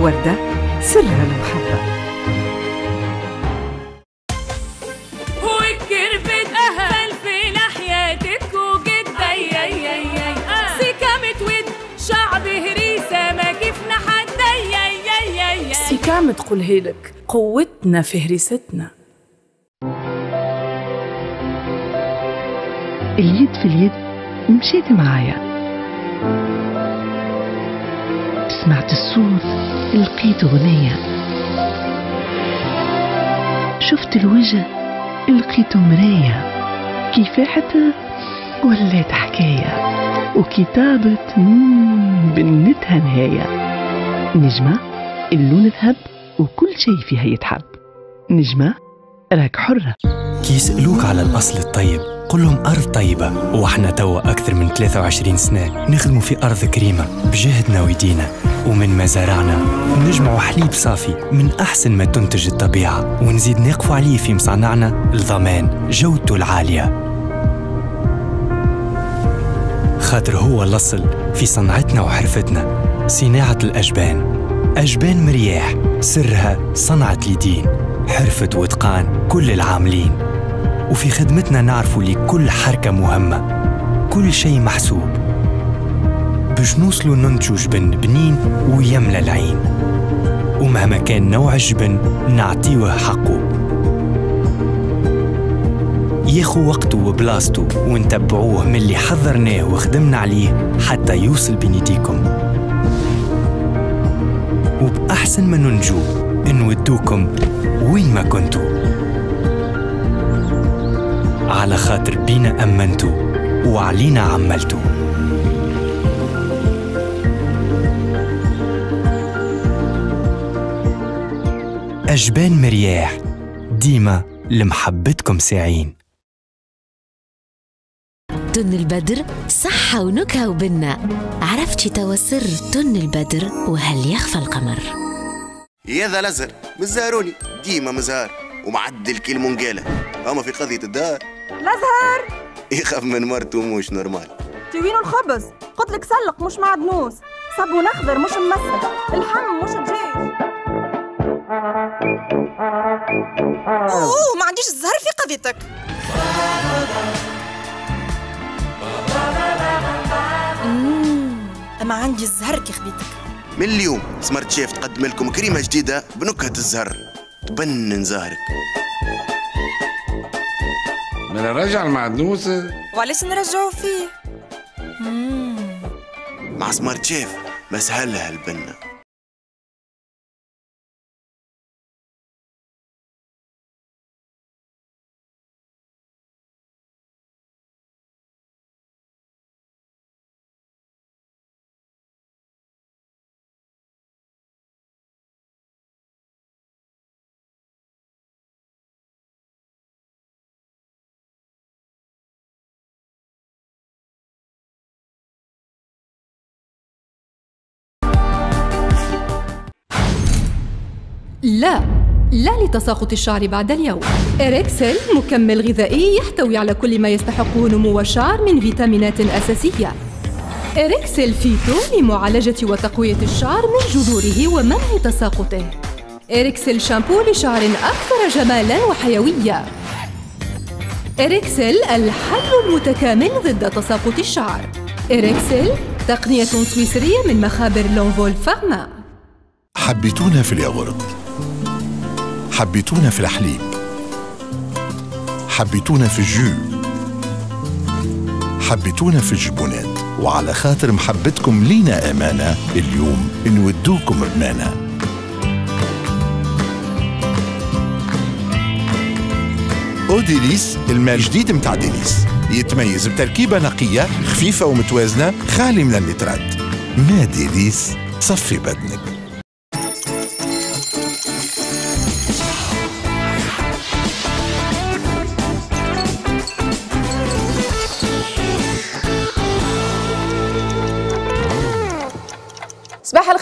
وردة سرها المحبة. والكربت أهل في ناحيتك وجد أي أي أي أي سكامة ود شعب هريسة ما كيفنا حد. أي أي أي أي سكام تقول هيلك قوتنا في هريستنا. اليد في اليد مشيت معايا. سمعت الصوت. لقيت غنية. شفت الوجه لقيته مراية. كيفاحته ولات حكاية وكتابة بنتها نهاية. نجمة اللون ذهب وكل شي فيها يتحب. نجمة راك حرة. كي يسألوك على الأصل الطيب قل لهم أرض طيبة وإحنا توا أكثر من 23 سنة نخدموا في أرض كريمة بجهدنا ويدينا. ومن مزارعنا. نجمعوا حليب صافي من أحسن ما تنتج الطبيعة ونزيد نقفوا عليه في مصانعنا لضمان جودته العالية. خاطر هو الأصل في صنعتنا وحرفتنا صناعة الأجبان. أجبان مرياح سرها صنعة اليدين حرفة وإتقان كل العاملين. وفي خدمتنا نعرفوا لكل حركة مهمة كل شيء محسوب. باش نوصلوا ننتجوا جبن بنين ويملى العين ومهما كان نوع الجبن نعطيوه حقه ياخو وقته وبلاصته ونتبعوه من اللي حضرناه وخدمنا عليه حتى يوصل بين يديكم وبأحسن ما ننجو نودوكم وين ما كنتوا على خاطر بينا أمنتوا وعلينا عملتوا أجبان مرياح. ديما لمحبتكم ساعين. تن البدر صحة ونكهة وبنة عرفتي توا سر تن البدر وهل يخفى القمر. يا ذا الأزهر مزاروني. ديما مزهار ومعدل كل منقالة اما في قضية الدار. الأزهر! يخاف من مرته مش نورمال. تي وين الخبز. قلت لك سلق مش معدنوس. صابون أخضر مش مسك الحم مش دجاج أوه ما عنديش الزهر في قضيتك مم، أما عندي الزهر كي خديتك من اليوم سمارت شيف تقدم لكم كريمة جديدة بنكهة الزهر. تبنن زهرك. من نرجع المعدنوسة وعلاش نرجعوا فيه؟ مع سمارت شيف مسهلها البنة. لا. لا لتساقط الشعر بعد اليوم. Erixel مكمل غذائي يحتوي على كل ما يستحقه نمو الشعر من فيتامينات أساسية. Erixel Vito لمعالجة وتقوية الشعر من جذوره ومنع تساقطه. Erixel شامبو لشعر أكثر جمالا وحيوية Erixel الحل المتكامل ضد تساقط الشعر. Erixel تقنية سويسرية من مخابر لونفول فارما. حبيتونا في الياغورت. حبيتونا في الحليب. حبيتونا في الجو حبيتونا في الجبونات. وعلى خاطر محبتكم لينا أمانة اليوم نودوكم بمانة أوديليس الماء الجديد متاع ديليس. يتميز بتركيبة نقية خفيفة ومتوازنة خالي من النترات. ما ديليس صفي بدنك.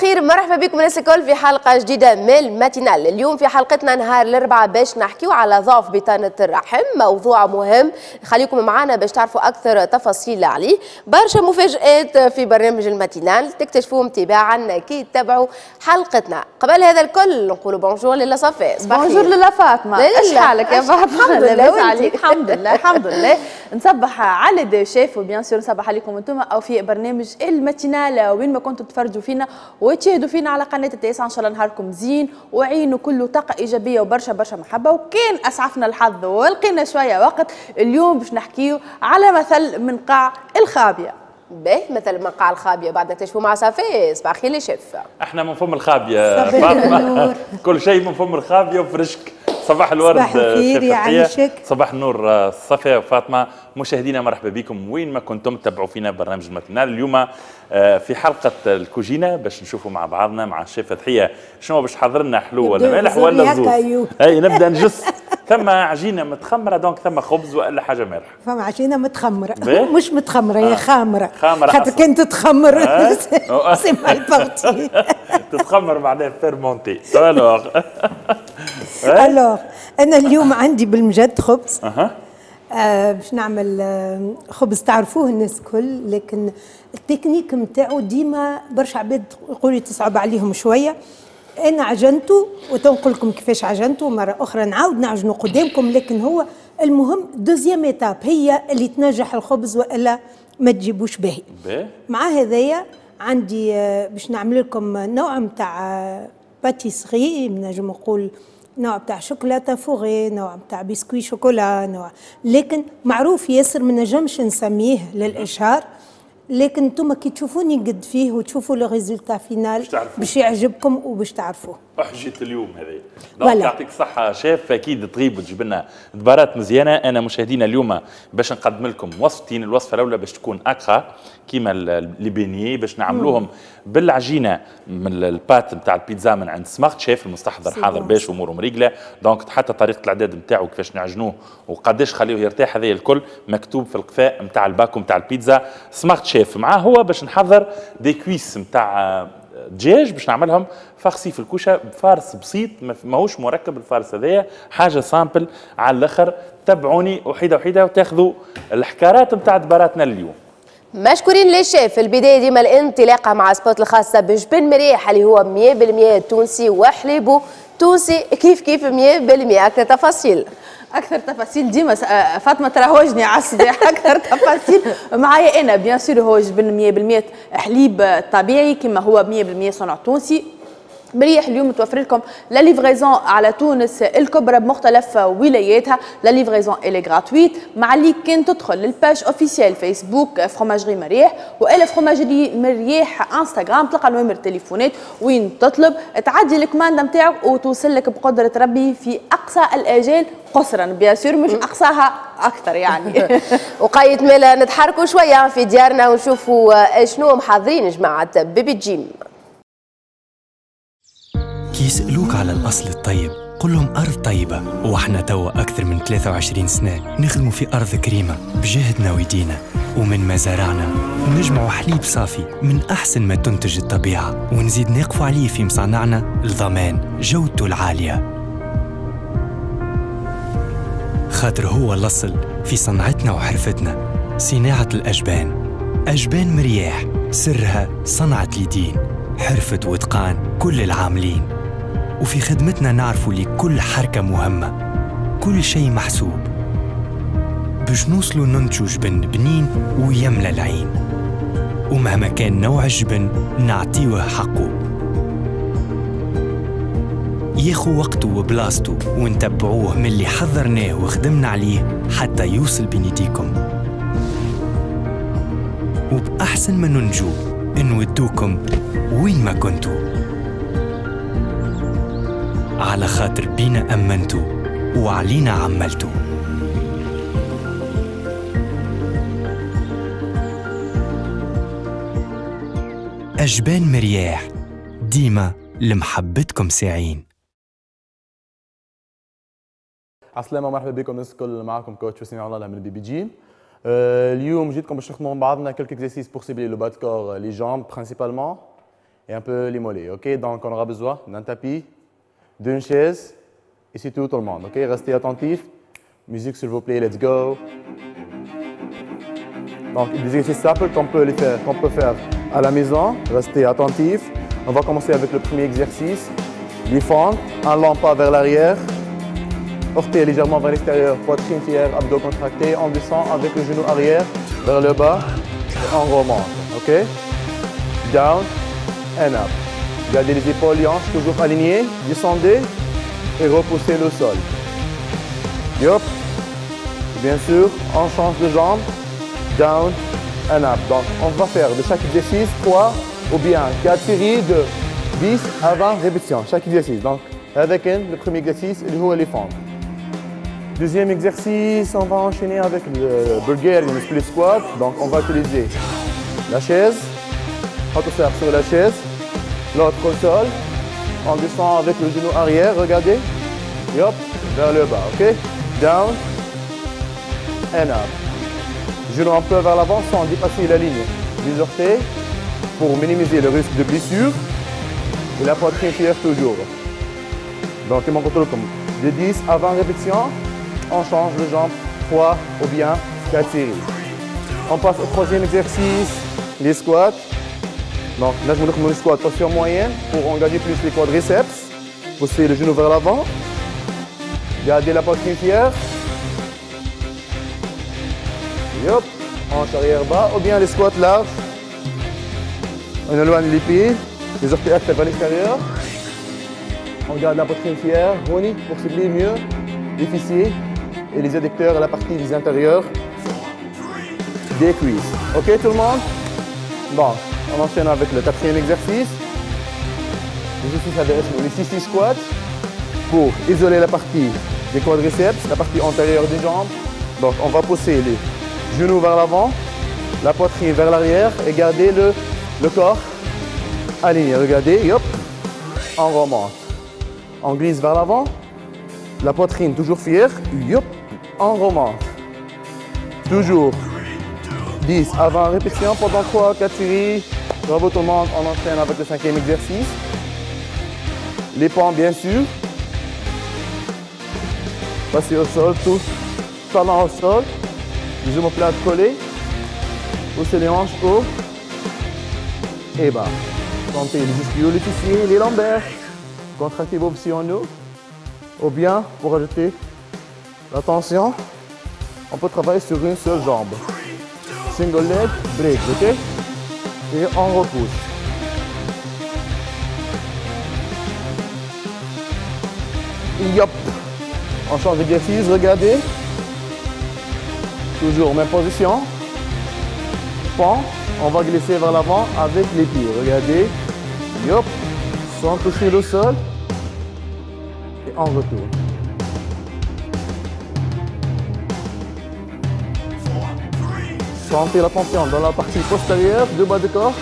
الخير مرحبا بكم الناس الكل في حلقة جديدة من الماتينال. اليوم في حلقتنا نهار الأربعاء باش نحكيو على ضعف بطانة الرحم موضوع مهم خليكم معنا باش تعرفوا أكثر تفاصيل عليه. برشا مفاجآت في برنامج ال Matinale تكتشفوهم تباعا كي تتابعوا حلقتنا. قبل هذا الكل نقولوا bonjour للا صفاء bonjour للا فاطمة إيش حالك يا فاطمة؟ الحمد لله الحمد لله الحمد لله. نصبح على les chefs و bien sûr نصبح عليكم أنتم أو في برنامج ال Matinale. وين ما كنتوا تفرجوا فينا وتشاهدوا فينا على قناة التاسعه إن شاء الله نهاركم زين وعينوا كله طاقة إيجابية وبرشا برشا محبة. وكان اسعفنا الحظ ولقينا شوية وقت اليوم باش نحكيو على مثل من قاع الخابية. باهي مثل من قاع الخابية. بعد نكتشفوا مع صافي صباح الخير يا شيف. إحنا من فم الخابية. فاطمة كل شيء من فم الخابية وفرشك. صباح الورد صباح الخير يعيشك صباح النور صفية وفاطمة. مشاهدينا مرحبا بكم. وين ما كنتم تتبعوا فينا برنامج الماتينال اليوم في حلقة الكوجينة باش نشوفوا مع بعضنا مع الشيف فتحية شنو باش حضر لنا؟ حلو ولا مالح ولا زوز؟ أي نبدأ نجس. ثم عجينة متخمرة دونك ثم خبز والا حاجة مالحه فما عجينة متخمرة. مش متخمرة هي آه. خامرة. خامرة خاطر كان تتخمر سي مال بارتي. تتخمر معناها فيرمونتي الوغ الوغ أنا اليوم عندي بالمجد خبز. آه باش نعمل آه خبز تعرفوه الناس الكل لكن التكنيك نتاعو ديما برشا عباد يقولوا تصعب عليهم شوية. أنا عجنته وتنقول لكم كيفاش عجنته مرة أخرى نعاود نعجنه قدامكم لكن هو المهم deuxième étape هي اللي تنجح الخبز وإلا ما تجيبوش باهي. مع هذايا عندي باش نعمل لكم نوع نتاع pâtisserie نجم نقول نوع بتاع chocolat fourré نوع بتاع biscuit chocolat نوع. لكن معروف ياسر ما نجمش نسميه للإشهار لكن أنتم كي تشوفوني قد فيه وتشوفوا le résultat final باش يعجبكم وباش تعرفوه. احجة اليوم هذه. donc يعطيك الصحة. شيف أكيد تغيب وتجيب لنا دبارات مزيانة. أنا مشاهدينا اليوم باش نقدم لكم وصفتين الوصفة الأولى باش تكون اقا كيما les beignets باش نعملوهم بالعجينة من ال pâte نتاع البيتزا من عند Smart Chef المستحضر حاضر باش اموره مريقلة. donc حتى طريقة الإعداد نتاعو كيفاش نعجنوه وقداش خليه يرتاح هذا الكل مكتوب في القفاء نتاع ال paquet نتاع البيتزا. Smart Chef معاه هو باش نحضر des cuisses نتاع دجاج باش نعملهم farcies في الكوشة ب farce بسيط ماهوش مركب ال farce هذايا حاجة simple على الأخر. تبعوني وحيدة وحيدة وتاخذوا الحكارات نتاع دباراتنا اليوم. مشكورين للشيف في البداية ديما الانطلاقة مع spot الخاصة بجبن مريح اللي هو 100% تونسي وحليبه تونسي كيف كيف 100% أكثر تفاصيل. أكثر تفاصيل. ديما فاطمة تراهوجني على الصباح أكثر تفاصيل. معايا أنا bien sûr جبن 100% حليب طبيعي كما هو 100% صنع تونسي. مريح اليوم متوفر لكم la livraison على تونس الكبرى بمختلف ولاياتها. la livraison elle est gratuite مع اللي كان تدخل لل page officielle Facebook Fromagerie مريح. وإلا Fromagerie مريح انستغرام تلقى نوامر تليفونات وين تطلب. تعدي ال commande نتاعك وتوصل لك بقدرة ربي في أقصى الآجال. قصرا bien sûr مش أقصاها أكثر يعني. وقاية مالا نتحركوا شوية في ديارنا ونشوفوا شنو محضرين جماعة BB Gym. يسألوك على الأصل الطيب. قل لهم أرض طيبة. وإحنا توا أكثر من 23 سنة نخدموا في أرض كريمة بجهدنا ويدينا. ومن مزارعنا نجمع حليب صافي من أحسن ما تنتج الطبيعة. ونزيد نقفوا عليه في مصانعنا لضمان جودته العالية. خاطر هو الأصل في صنعتنا وحرفتنا. صناعة الأجبان. أجبان مرياح. سرها صنعة اليدين. حرفة وإتقان كل العاملين. وفي خدمتنا نعرفوا لكل حركة مهمة. كل شيء محسوب. باش نوصلوا ننتجوا جبن بنين ويملى العين. ومهما كان نوع الجبن نعطيوه حقه. ياخو وقته وبلاصته ونتبعوه من اللي حضرناه وخدمنا عليه حتى يوصل بين يديكم. وبأحسن ما ننجو نودوكم وين ما كنتوا على خاطر بينا أمنتوا وعلينا عملتوا أجبان مريح ديما لمحبتكم ساعين. عسلامة مرحبا بكم الناس الكل معكم coach وسيم الله من بي بي جي. اليوم جيتكم باش نخدموا مع بعضنا quelques exercices pour cibler le bas du corps les jambes principalement et un peu les mollets. Ok, donc on aura besoin d'un tapis, d'une chaise, et c'est tout, le monde. Ok, restez attentifs. Musique s'il vous plaît, let's go. Donc des exercices simples qu'on peut, faire, qu'on peut faire à la maison. Restez attentifs. On va commencer avec le premier exercice. Les fentes, un long pas vers l'arrière. Portez légèrement vers l'extérieur, poitrine fière, abdos contractés. On descend avec le genou arrière vers le bas et on remonte. Ok? Down and up. Gardez les épaules et hanches toujours alignées. Descendez et repoussez le sol. Yop. Bien sûr, on change de jambe. Down and up. Donc, on va faire de chaque exercice 3 ou bien 4 séries de 10 à 20 répétitions. Chaque exercice. Donc, avec le premier exercice, le haut éléphant. Deuxième exercice, on va enchaîner avec le Bulgarian Split Squat. Donc, on va utiliser la chaise, faire sur la chaise, l'autre au sol. On descend avec le genou arrière, regardez. Et hop, vers le bas, ok? Down and up. Genou un peu vers l'avant sans dépasser la ligne des orteils pour minimiser le risque de blessure. Et la poitrine fière toujours. Donc, mon contrôle comme de 10 à 20 répétitions, on change de jambe 3 ou bien 4 séries. On passe au troisième exercice, les squats. Donc là, je vous le squat posture moyenne pour engager plus les quadriceps. Poussez le genou vers l'avant. Gardez la poitrine fière. Hop, hanche arrière bas ou bien les squats larges. On éloigne les pieds, les orteils actifs vers l'extérieur. On garde la poitrine fière, Ronnie, pour cibler mieux les fessiers et les adducteurs à la partie des intérieurs des cuisses. Ok tout le monde? Bon, on enchaîne avec le quatrième exercice. L'exercice adresse les 6 squats pour isoler la partie des quadriceps, la partie antérieure des jambes. Donc on va pousser les genoux vers l'avant, la poitrine vers l'arrière et garder le, corps aligné. Regardez, hop, on remonte. On glisse vers l'avant, la poitrine toujours fière, hop, on remonte. Toujours 10 à 20 répétitions pendant 3 4 séries. Bravo tout le monde, on enchaîne avec le cinquième exercice. Les pans bien sûr. Passez au sol, tous talons au sol. Les omoplates collées. Poussez les hanches haut et bas. Sentez les ischios, les fessiers, les lombaires. Contractez vos en nous. Ou bien, pour ajouter la tension, on peut travailler sur une seule jambe. Single leg, break, ok? Et on repousse. Yop On change d'exercice, regardez. Toujours même position. Pan, on va glisser vers l'avant avec les pieds. Regardez. Yop Sans toucher le sol. Et on retourne. Sentez la tension dans la partie postérieure du bas du corps.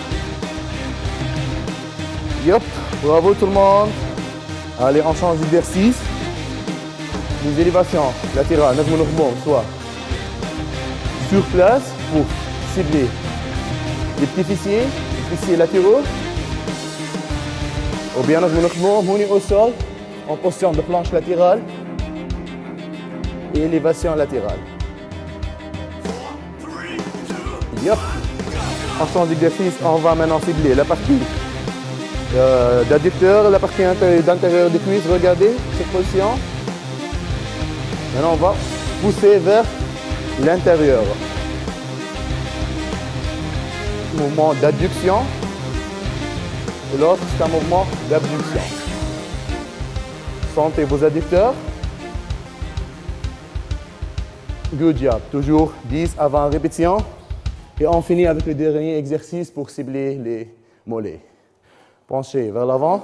Yop, bravo tout le monde. Allez, on change d'exercice. Des élévations latérales, notre soit sur place pour cibler les petits fessiers, les fessiers latéraux. Ou bien notre mouvement, au sol, en position de planche latérale et élévation latérale. En change d'exercice, on va maintenant cibler la partie euh, d'adducteur, la partie d'intérieur des cuisses. Regardez cette position. Maintenant, on va pousser vers l'intérieur. Mouvement d'adduction. Et l'autre, c'est un mouvement d'abduction. Sentez vos adducteurs. Good job. Toujours 10 à 20 répétitions. Et on finit avec le dernier exercice pour cibler les mollets. Penchez vers l'avant.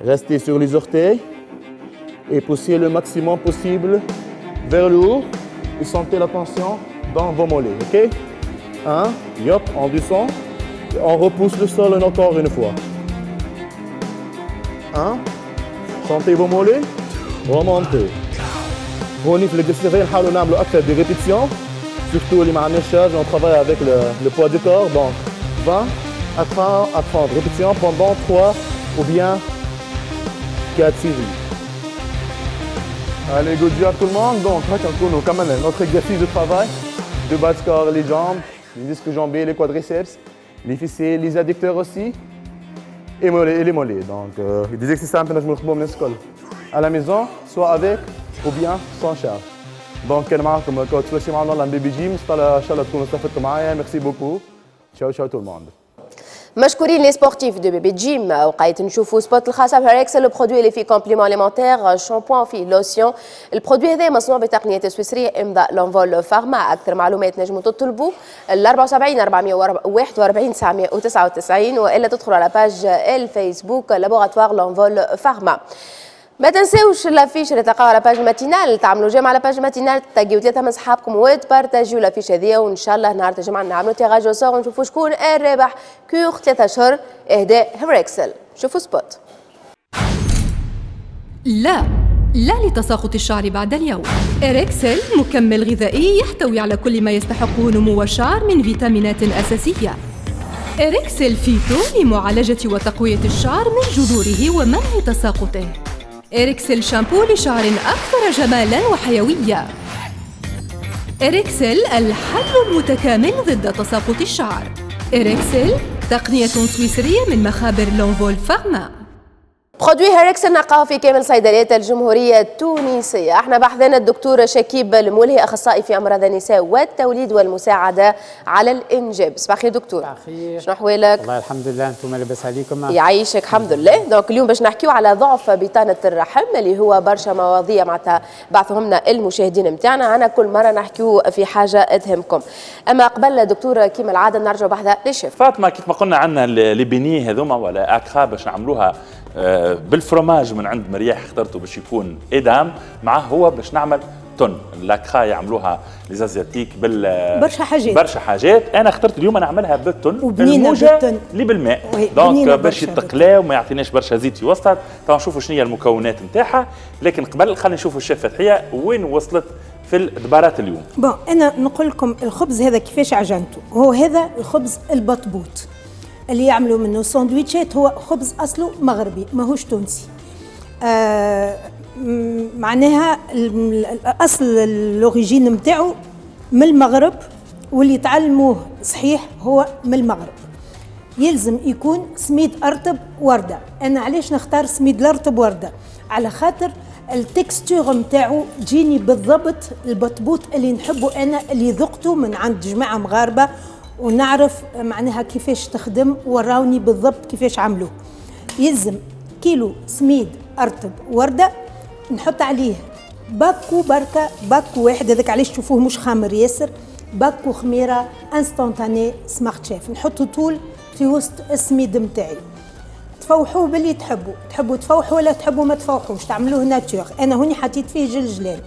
Restez sur les orteils. Et poussez le maximum possible vers le haut. Et sentez la tension dans vos mollets. OK? Un, yop, on descend. Et on repousse le sol encore une fois. Un, sentez vos mollets. Remontez. Bonif le déféré, le des répétitions surtout les charge, on travaille avec le, poids du corps, donc 20 à, prendre, à prendre répétition pendant 3 ou bien 4 séries. Allez, good job tout le monde. Donc, notre exercice de travail? De bas de corps, les jambes, les disques jambiers, les quadriceps, les fessiers, les adducteurs aussi, et, les mollets. Donc, euh, des exercices simples, à la maison, soit avec ou bien sans charge. donc كان معكم coach معنا لاند BB Gym ان شاء الله تكونوا استفدتوا معايا merci beaucoup ciao ciao tout le monde مشكورين les sportifs de BB Gym وقايت نشوفوا spot الخاصه بهريكس le produit اللي فيه complément alimentaire shampooing فيه lotion ال produit هذا مصنوع بتقنيه سويسريه امضاء لونفول فارما أكثر معلومات نجموا تطلبوا ال 74 441 999 والا تدخلوا على page ال Facebook laboratoires لونفول فارما ما تنساوش l'affiche اللي تلقاو على page ماتينال. تعملوا j'aime على page ماتينال تلاقيو ثلاثة من صحابكم وتبارتاجيو l'affiche هذيا وإن شاء الله نهار الجمعة نعملوا tirage au sort ونشوفوا شكون الرابح. cure ثلاثة اشهر إهداء هريكسل. شوفوا spot. لا لا لتساقط الشعر بعد اليوم. إريكسل مكمل غذائي يحتوي على كل ما يستحقه نمو الشعر من فيتامينات أساسية. إريكسل فيتو لمعالجة وتقوية الشعر من جذوره ومنع تساقطه. إريكسل شامبو لشعر أكثر جمالا وحيوية إريكسل الحل المتكامل ضد تساقط الشعر. إريكسل تقنية سويسرية من مخابر لونفول فارما. produit هيركس نلقاه في كامل صيدليات الجمهورية التونسية. إحنا بحثنا الدكتور شكيب المولهي أخصائي في أمراض النساء والتوليد والمساعدة على الإنجاب. صباح الخير دكتور. شنو أحوالك؟ والله الحمد لله أنتم لاباس عليكم؟ يعيشك الحمد لله. donc اليوم باش نحكيو على ضعف بطانة الرحم اللي هو برشا مواضيع معناتها بعثهم لنا المشاهدين نتاعنا أنا كل مرة نحكيو في حاجة تهمكم. أما قبل دكتور كيما العادة نرجع بحثها للشيف. فاطمة كيف ما قلنا عندنا les beignets هذوما ولا أكخا باش نعملوها بالفرماج من عند مرياح اخترته باش يكون إدام معاه هو باش نعمل thon l'accra يعملوها les asiatiques بال برشا حاجات. برشا حاجات. أنا اخترت اليوم نعملها بال thon وبنينة بال thon اللي بالماء. donc باش يتقلا وما يعطيناش برشا زيت في وسطها. تو نشوفوا شنو هي المكونات نتاعها. لكن قبل خلينا نشوفوا الشيف فتحيه وين وصلت في الدبارات اليوم؟ bon أنا نقول لكم الخبز هذا كيفاش عجنته. هو هذا الخبز البطبوط. اللي يعملوا منه ساندويتشات هو خبز أصله مغربي ماهوش تونسي. آه معناها الاصل ال origine نتاعو من المغرب واللي تعلموه صحيح هو من المغرب. يلزم يكون سميد أرطب وردة. أنا علاش نختار سميد الأرطب وردة؟ على خاطر ال texture نتاعو تجيني بالضبط البطبوط اللي نحبه أنا اللي ذقته من عند جماعة مغاربة ونعرف معناها كيفاش تخدم وراوني بالضبط كيفاش عملوه يلزم كيلو سميد أرطب وردة نحط عليه باكو بركة باكو واحد هذاك علاش تشوفوه مش خامر ياسر. باكو خميرة instantanée سمارت شيف نحطه طول في وسط السميد نتاعي تفوحوه باللي تحبوا تحبوا تفوحوا ولا تحبوا ما تفوحوش. تعملوه nature أنا هوني حطيت فيه جلجلان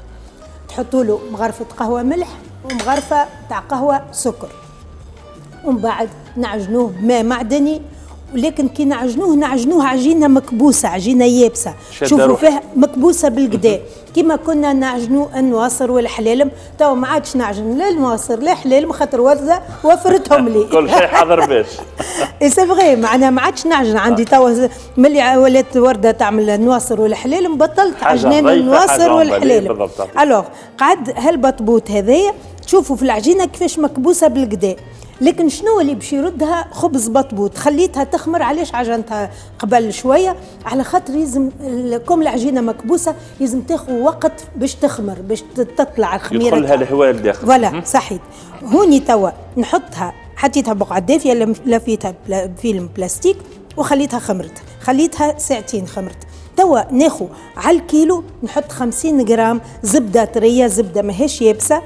تحطوا له مغرفة قهوة ملح ومغرفة تاع قهوة سكر. ومن بعد نعجنوه بماء معدني. ولكن كي نعجنوه نعجنوه عجينة مكبوسة عجينة يابسة. شوفوا فيها مكبوسة بالكدا كيما كنا نعجنوا النواصر والحلالم تو ما عادش نعجن لا النواصر لا حلالم خاطر وردة وفرتهم لي. كل شيء حاضر باش. et c'est vrai معناها ما عادش نعجن. عندي تو ملي ولات وردة تعمل النواصر والحلالم بطلت عجنان النواصر والحلالم. alors قعد هالبطبوط هذايا تشوفوا في العجينة كيفاش مكبوسة بالكدا لكن شنو اللي باش يردها خبز بطبوط؟ خليتها تخمر علاش؟ عجنتها قبل شوية. على خاطر لازم كم العجينة مكبوسة لازم تاخذ وقت باش تخمر باش تطلع الخميره يدخلها الهواء الداخل voilà صحيت. هوني توا نحطها حطيتها بقعة دافية لفيتها ب film plastique وخليتها خمرت. خليتها ساعتين خمرت. توا ناخو على الكيلو نحط 50 جرام زبدة طرية زبدة ماهيش يابسة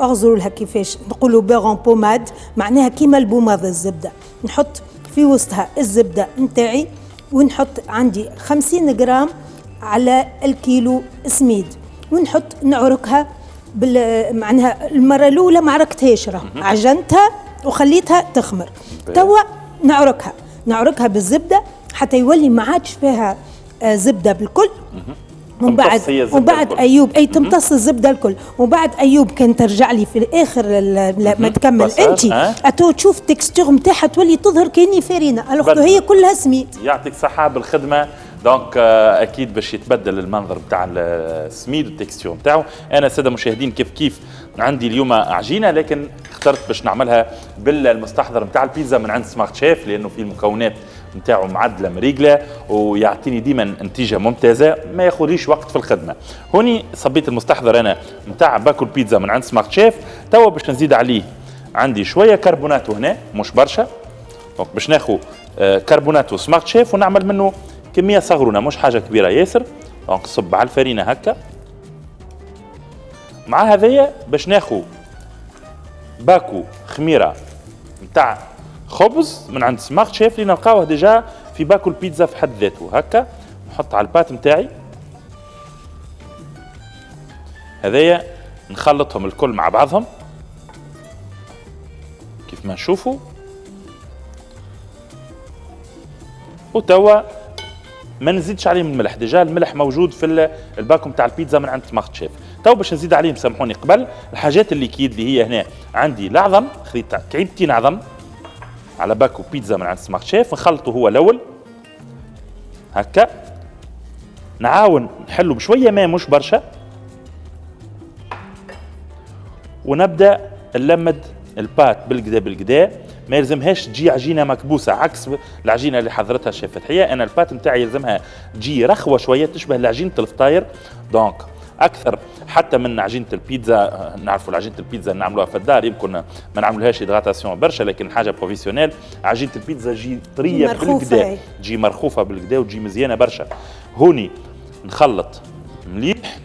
اغزروا لها كيفاش؟ نقولوا beurre en pommade معناها كيما البوماض الزبدة. نحط في وسطها الزبدة نتاعي ونحط عندي 50 جرام على الكيلو سميد. ونحط نعركها بال معناها المرة الأولى ما عركتهاش راه. عجنتها وخليتها تخمر. توا نعركها نعركها بالزبدة حتى يولي ما عادش فيها زبدة بالكل. ومن بعد ومن بعد ايوب أي تمتص الزبدة الكل. ومن بعد أيوب كان ترجع لي في الآخر ما تكمل. انت أتو تشوف texture نتاعها تولي تظهر كأني فارينة. alors هي كلها سميد يعطيك صحة بالخدمة. donc آه، أكيد باش يتبدل المنظر بتاع السميد وال texture نتاعو أنا الساده المشاهدين كيف كيف عندي اليوم عجينة لكن اخترت باش نعملها بالمستحضر نتاع البيتزا من عند سمارت شيف لأنه فيه المكونات نتاعو معدلة مريقلة ويعطيني ديما نتيجة ممتازة ما ياخذليش وقت في الخدمة. هوني صبيت المستحضر أنا نتاع باكل بيتزا من عند سمارت شيف. توا باش نزيد عليه عندي شوية كربوناتو هنا مش برشا. donc باش ناخذ آه، كربوناتو سمارت شيف ونعمل منه كمية صغرونة مش حاجة كبيرة ياسر. donc صب على الفرينة هكا. مع هذايا باش ناخذ باكو خميرة نتاع خبز من عند سمارت شيف اللي نلقاوه déjà في باكو البيتزا في حد ذاته. هكا نحط على ال pâte نتاعي. هذايا نخلطهم الكل مع بعضهم. كيف ما نشوفوا. وتوا ما نزيدش عليهم الملح déjà الملح موجود في الباكو نتاع البيتزا من عند سمارت شيف تو باش نزيد عليهم سامحوني قبل الحاجات اللي كيد اللي هي هنا عندي العظم خذيت كعيبتين عظم. على باكو بيتزا من عند سمارت شيف نخلطه هو الأول. هكا. نعاون نحلو بشوية ماء مش برشا. ونبدأ نلمد ال pâte بالكدا بالكدا ما يلزمهاش تجي عجينة مكبوسة عكس العجينة اللي حضرتها الشيف فتحية. أنا ال pâte نتاعي يلزمها تجي رخوة شوية تشبه لعجينه الفطاير. donc أكثر. حتى من عجينة البيتزا نعرفوا عجينه البيتزا نعملوها في الدار يمكن ما نعملوهاش hydratation برشا لكن حاجة professionnelle عجينة البيتزا تجي طريه بالكدا تجي مرخوفة بالكدا وتجي مزيانة برشا. هوني نخلط مليح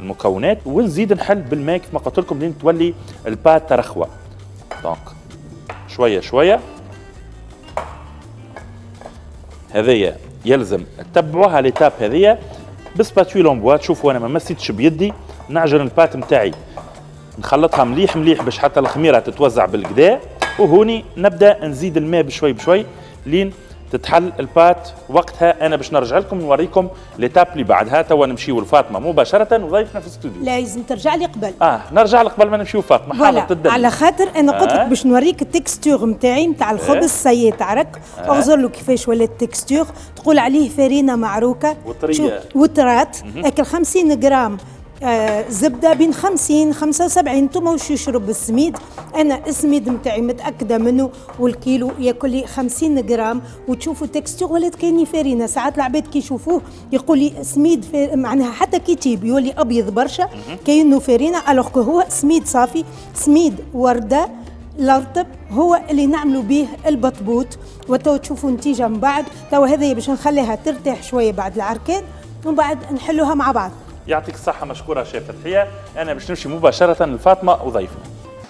المكونات ونزيد نحل بالماء كيف ما قلت لكم لين تولي ال pâte ترخوه donc شوية شوية. هذيا يلزم تتبعوها l'étape هذيا. بال spatule en bois تشوفوا أنا ما مسيتش بيدي نعجن ال pâte نتاعي نخلطها مليح مليح باش حتى الخميرة تتوزع بالكدا وهوني نبدأ نزيد الماء بشوي بشوي لين تتحل ال pâte وقتها. أنا باش نرجع لكم نوريكم l'étape اللي بعدها توا نمشيو لفاطمه مباشرة وضيفنا في الاستوديو. لازم ترجع لي قبل. آه نرجع لك قبل ما نمشيو فاطمه حاضر الدم على خاطر أنا قلت لك آه. باش نوريك ال texture نتاعي نتاع الخبز آه. سي تعرك آه. اغزر له كيفاش ولا ال texture. تقول عليه فرينه معروكة. وطرية. وترات أكل 50 جرام آه زبدة بين 50 75 أنتم وش يشرب السميد؟ أنا السميد نتاعي متأكدة منه والكيلو ياكل لي 50 جرام. وتشوفوا texture ولات كاني فارينه ساعات العباد كي يشوفوه يقول لي سميد معناها حتى كي تيب يولي أبيض برشا. كانه فارينه alors هو سميد صافي سميد وردة الارطب هو اللي نعملوا به البطبوط. وتو تشوفوا نتيجة من بعد. تو هذه باش نخليها ترتاح شوية بعد العركان ومن بعد نحلوها مع بعض. يعطيك الصحة مشكورة شيف فتحيه أنا باش نمشي مباشرة لفاطمة وضيفنا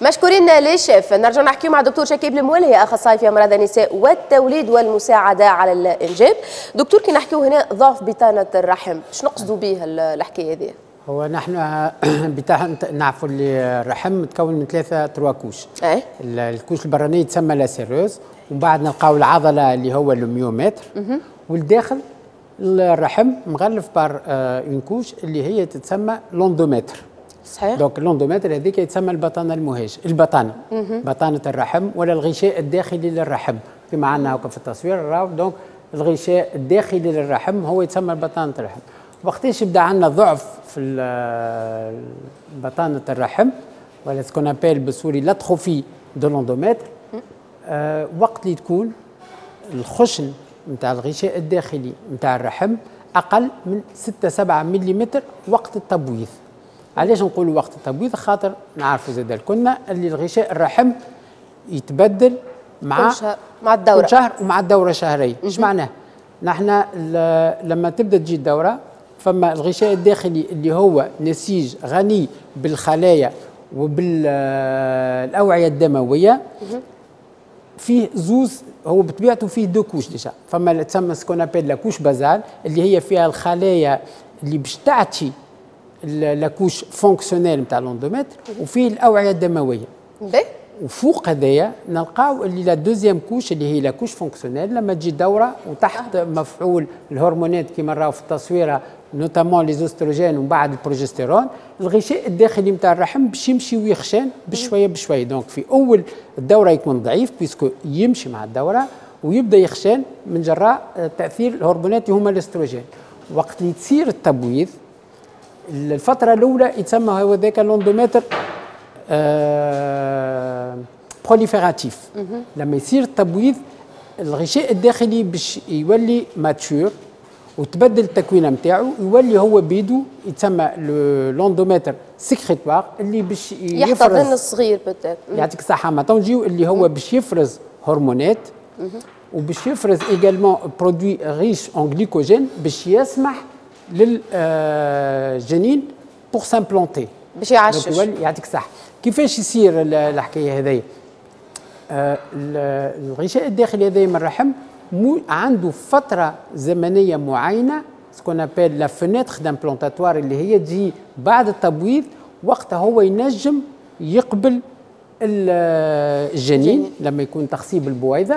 مشكورين للشيف نرجع نحكي مع الدكتور شكيب المولهي اخصائي في امراض النساء والتوليد والمساعدة على الإنجاب. دكتور كي نحكيو هنا ضعف بطانة الرحم شنو نقصدوا به الحكاية هذه؟ هو نحن بتاع نعرفوا اللي الرحم متكون من ثلاثة trois couches. إيه. ال couche البرانية تسمى la séreuse ومن بعد نلقاو العضلة اللي هو ال myomètre. والداخل الرحم مغلف par une couche اللي هي تتسمى l'endomètre صحيح. donc ال l'endomètre هذيك يتسمى البطانة المهاج البطانة. بطانة الرحم ولا الغشاء الداخلي للرحم. كما عندنا هكا في التصوير راهو donc الغشاء الداخلي للرحم هو يتسمى بطانة الرحم. وقتاش يبدأ عندنا ضعف في بطانة الرحم ولا ce qu'on appelle بالسوري l'atrophie de l'endomètre آه وقت اللي تكون الخشن نتاع الغشاء الداخلي نتاع الرحم أقل من 6 7 ملم وقت التبويض. علاش نقولوا وقت التبويض؟ خاطر نعرفوا زاد الكنا اللي الغشاء الرحم يتبدل مع مع الدورة. كل شهر ومع الدورة شهرين. إيش معناه؟ نحن لما تبدأ تجي الدورة فما الغشاء الداخلي اللي هو نسيج غني بالخلايا وبالاوعيه الدموية فيه زوز هو بطبيعته فيه deux couches déjà. فما تسمى ce qu'on appelle la couche basale اللي هي فيها الخلايا اللي باش تعطي la couche fonctionnelle نتاع l'endomètre وفيه الأوعية الدموية. وفوق هذايا نلقاو اللي la deuxième couche اللي هي la couche fonctionnelle لما تجي دورة وتحت مفعول الهرمونات كما نراو في التصويرة notamment les œstrogènes ومن بعد ال progestérone الغشاء الداخلي نتاع الرحم باش يمشي ويخشن بشويه بشويه donc في اول الدوره يكون ضعيف puisque يمشي مع الدوره ويبدا يخشن من جراء تاثير الهرمونات هما ال œstrogène وقت اللي تصير التبويض الفترة الاولى يتسمى هو ذاك l'endomètre آه prolifératif لما يصير التبويض الغشاء الداخلي باش يولي mature وتبدل التكوينه نتاعو يولي هو بيدو يتسمى l'endomètre sécrétoire اللي باش يحتضن الصغير بتاعك يعطيك الصحة. ما نجيو اللي هو باش يفرز هرمونات وباش يفرز également produits riches en glycogène باش يسمح للجنين pour s'implanter باش يعشش. يعطيك الصحة. كيفاش يصير الحكاية هذيا آه الغشاء الداخلي هذا من الرحم عنده فترة زمنية معينة ce qu'on appelle la fenêtre d'implantatoire اللي هي تجي بعد التبويض وقتها هو ينجم يقبل الجنين لما يكون تخصيب البويضة.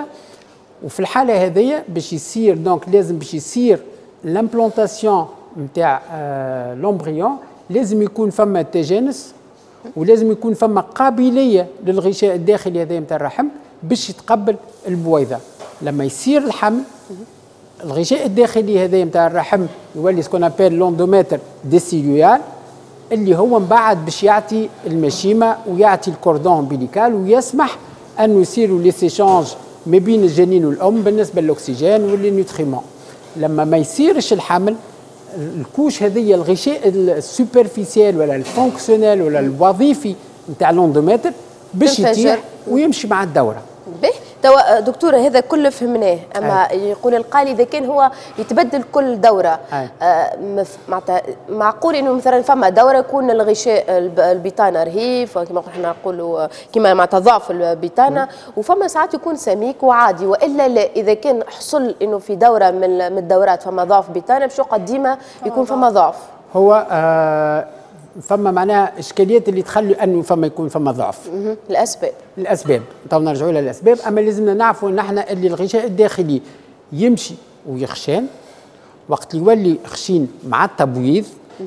وفي الحالة هذيا باش يصير donc لازم باش يصير l'implantation نتاع آه l'embryon لازم يكون فما تجانس ولازم يكون فما قابلية للغشاء الداخلي هذا نتاع الرحم باش يتقبل البويضة. لما يصير الحمل الغشاء الداخلي هذا نتاع الرحم يولي ce qu'on appelle l'endomètre déciduale اللي هو من بعد باش يعطي المشيمة ويعطي ال cordon ombilical ويسمح أنه يصيروا les échanges ما بين الجنين والأم بالنسبة للأكسجين وال nutriments. لما ما يصيرش الحمل ال couche هذه الغشاء ال superficiel ولا ال fonctionnel ولا الوظيفي نتاع l'endomètre باش يطيح ويمشي مع الدورة. به. دكتورة هذا كله فهمناه. أما أي. يقول القالي إذا كان هو يتبدل كل دورة. آه معناتها معقول إنه مثلا فما دورة يكون الغشاء البطانة رهيف كما إحنا نقولوا كما معناتها ضعف البطانة وفما ساعات يكون سميك وعادي. وإلا لا إذا كان حصل إنه في دورة من الدورات فما ضعف بطانة باش قديمه يكون فما ضعف. هو آه فما معناها إشكاليات اللي تخلي أنه فما يكون فما ضعف. الأسباب. الأسباب. تو نرجعوا للاسباب أما لازمنا نعرفوا إن إحنا اللي الغشاء الداخلي يمشي ويخشان وقت اللي يولي خشين مع التبويض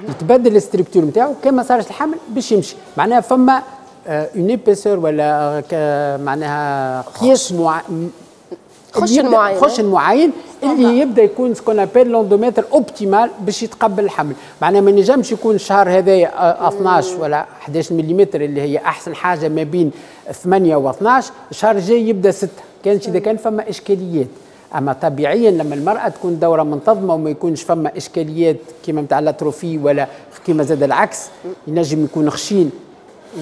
يتبدل ال structure نتاعو كما صارش الحمل باش يمشي. معناها فما une épaisseur ولا معناها قياس مع خشن معين. خشن معين اللي يبدأ يكون ce qu'on appelle l'endomètre optimal باش يتقبل الحمل. معناها ما نجمش يكون الشهر هذايا 12 ولا 11 ملم اللي هي أحسن حاجة ما بين 8 و 12 الشهر الجاي يبدأ 6 كانش إذا كان فما إشكاليات. أما طبيعيا لما المرأة تكون دورة منتظمة وما يكونش فما إشكاليات كما نتاع ال atrophie ولا كما زاد العكس ينجم يكون خشين.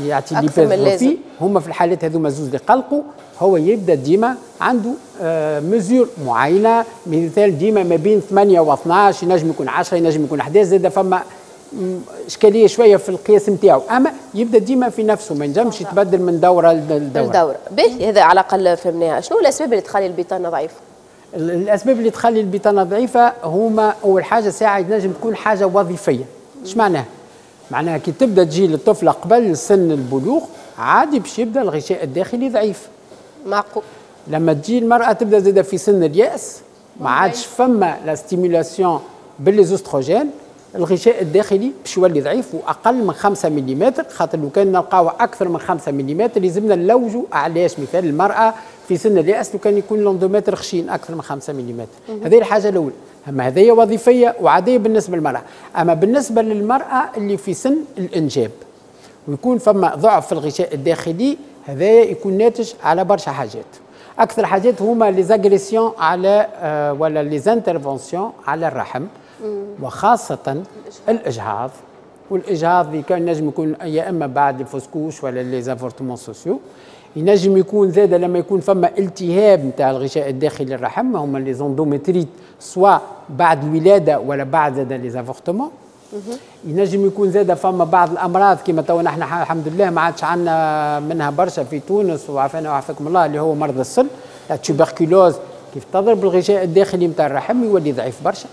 يعطي les bases هما في الحالات هذوما زوز اللي قلقوا هو يبدأ ديما عنده آه مزور معينة. مثال ديما ما بين 8 و 12 ينجم يكون 10 ينجم يكون 11 زاد فما إشكالية شوية في القياس نتاعو. أما يبدأ ديما في نفسه ما ينجمش يتبدل من دورة لدورة. الدوره به هذا على الأقل فهمناها. شنو الأسباب اللي تخلي البطانه ضعيفة؟ الأسباب اللي تخلي البطانه ضعيفة هما أول حاجة ساعة ينجم تكون حاجة وظيفية. إيش معناها؟ معناها كي تبدا تجي للطفله قبل سن البلوغ عادي باش يبدا الغشاء الداخلي ضعيف. معقول. لما تجي المرأة تبدا زاده في سن اليأس ما عادش فما لا stimulation بال les oestrogènes الغشاء الداخلي باش يولي ضعيف وأقل من 5 ملم خاطر لو كان نلقاوه أكثر من 5 ملم لازمنا نلوجوا علاش؟ مثال المرأة في سن اليأس لو كان يكون l'endomètre خشين أكثر من 5 ملم هذه الحاجة الأولى. أما هذه وظيفية وعادية بالنسبة للمرأة. أما بالنسبة للمرأة اللي في سن الإنجاب ويكون فما ضعف في الغشاء الداخلي هذايا يكون ناتج على برشا حاجات. أكثر حاجات هما les agressions على آه ولا les interventions على الرحم وخاصة الإجهاض. والإجهاض اللي كان نجم يكون يا إما بعد ال fausse couche ولا les avortements sociaux ينجم يكون زاد لما يكون فما التهاب نتاع الغشاء الداخلي للرحم هما les endométrites سواء بعد الولادة ولا بعد زاد les avortements. ينجم يكون زاد فما بعض الأمراض كما تو نحن الحمد لله ما عادش عندنا منها برشا في تونس وعافانا وعافاكم الله اللي هو مرض السل ال tuberculose كيف تضرب الغشاء الداخلي نتاع الرحم يولي ضعيف برشا.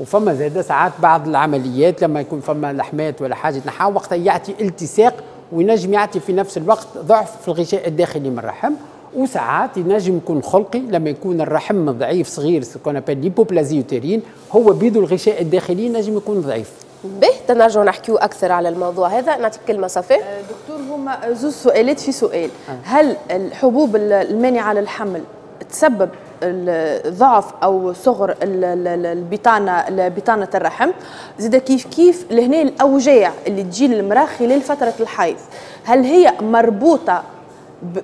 وفما زاد ساعات بعض العمليات لما يكون فما لحمات ولا حاجة نحاول وقتها يعطي التصاق وينجم يعطي في نفس الوقت ضعف في الغشاء الداخلي من الرحم وساعات ينجم يكون خلقي لما يكون الرحم ضعيف صغير ce qu'on appelle l'hypoplasie utérine هو بيدو الغشاء الداخلي نجم يكون ضعيف. به تنرجعوا نحكيو أكثر على الموضوع هذا. نعطيك كلمة صفي دكتور هما زوج سؤالات في سؤال. هل الحبوب المانعة للحمل تسبب الضعف أو صغر البطانه بطانه الرحم. زيد كيف كيف لهنا الاوجاع اللي تجي للمرأة خلال فترة الحيض. هل هي مربوطة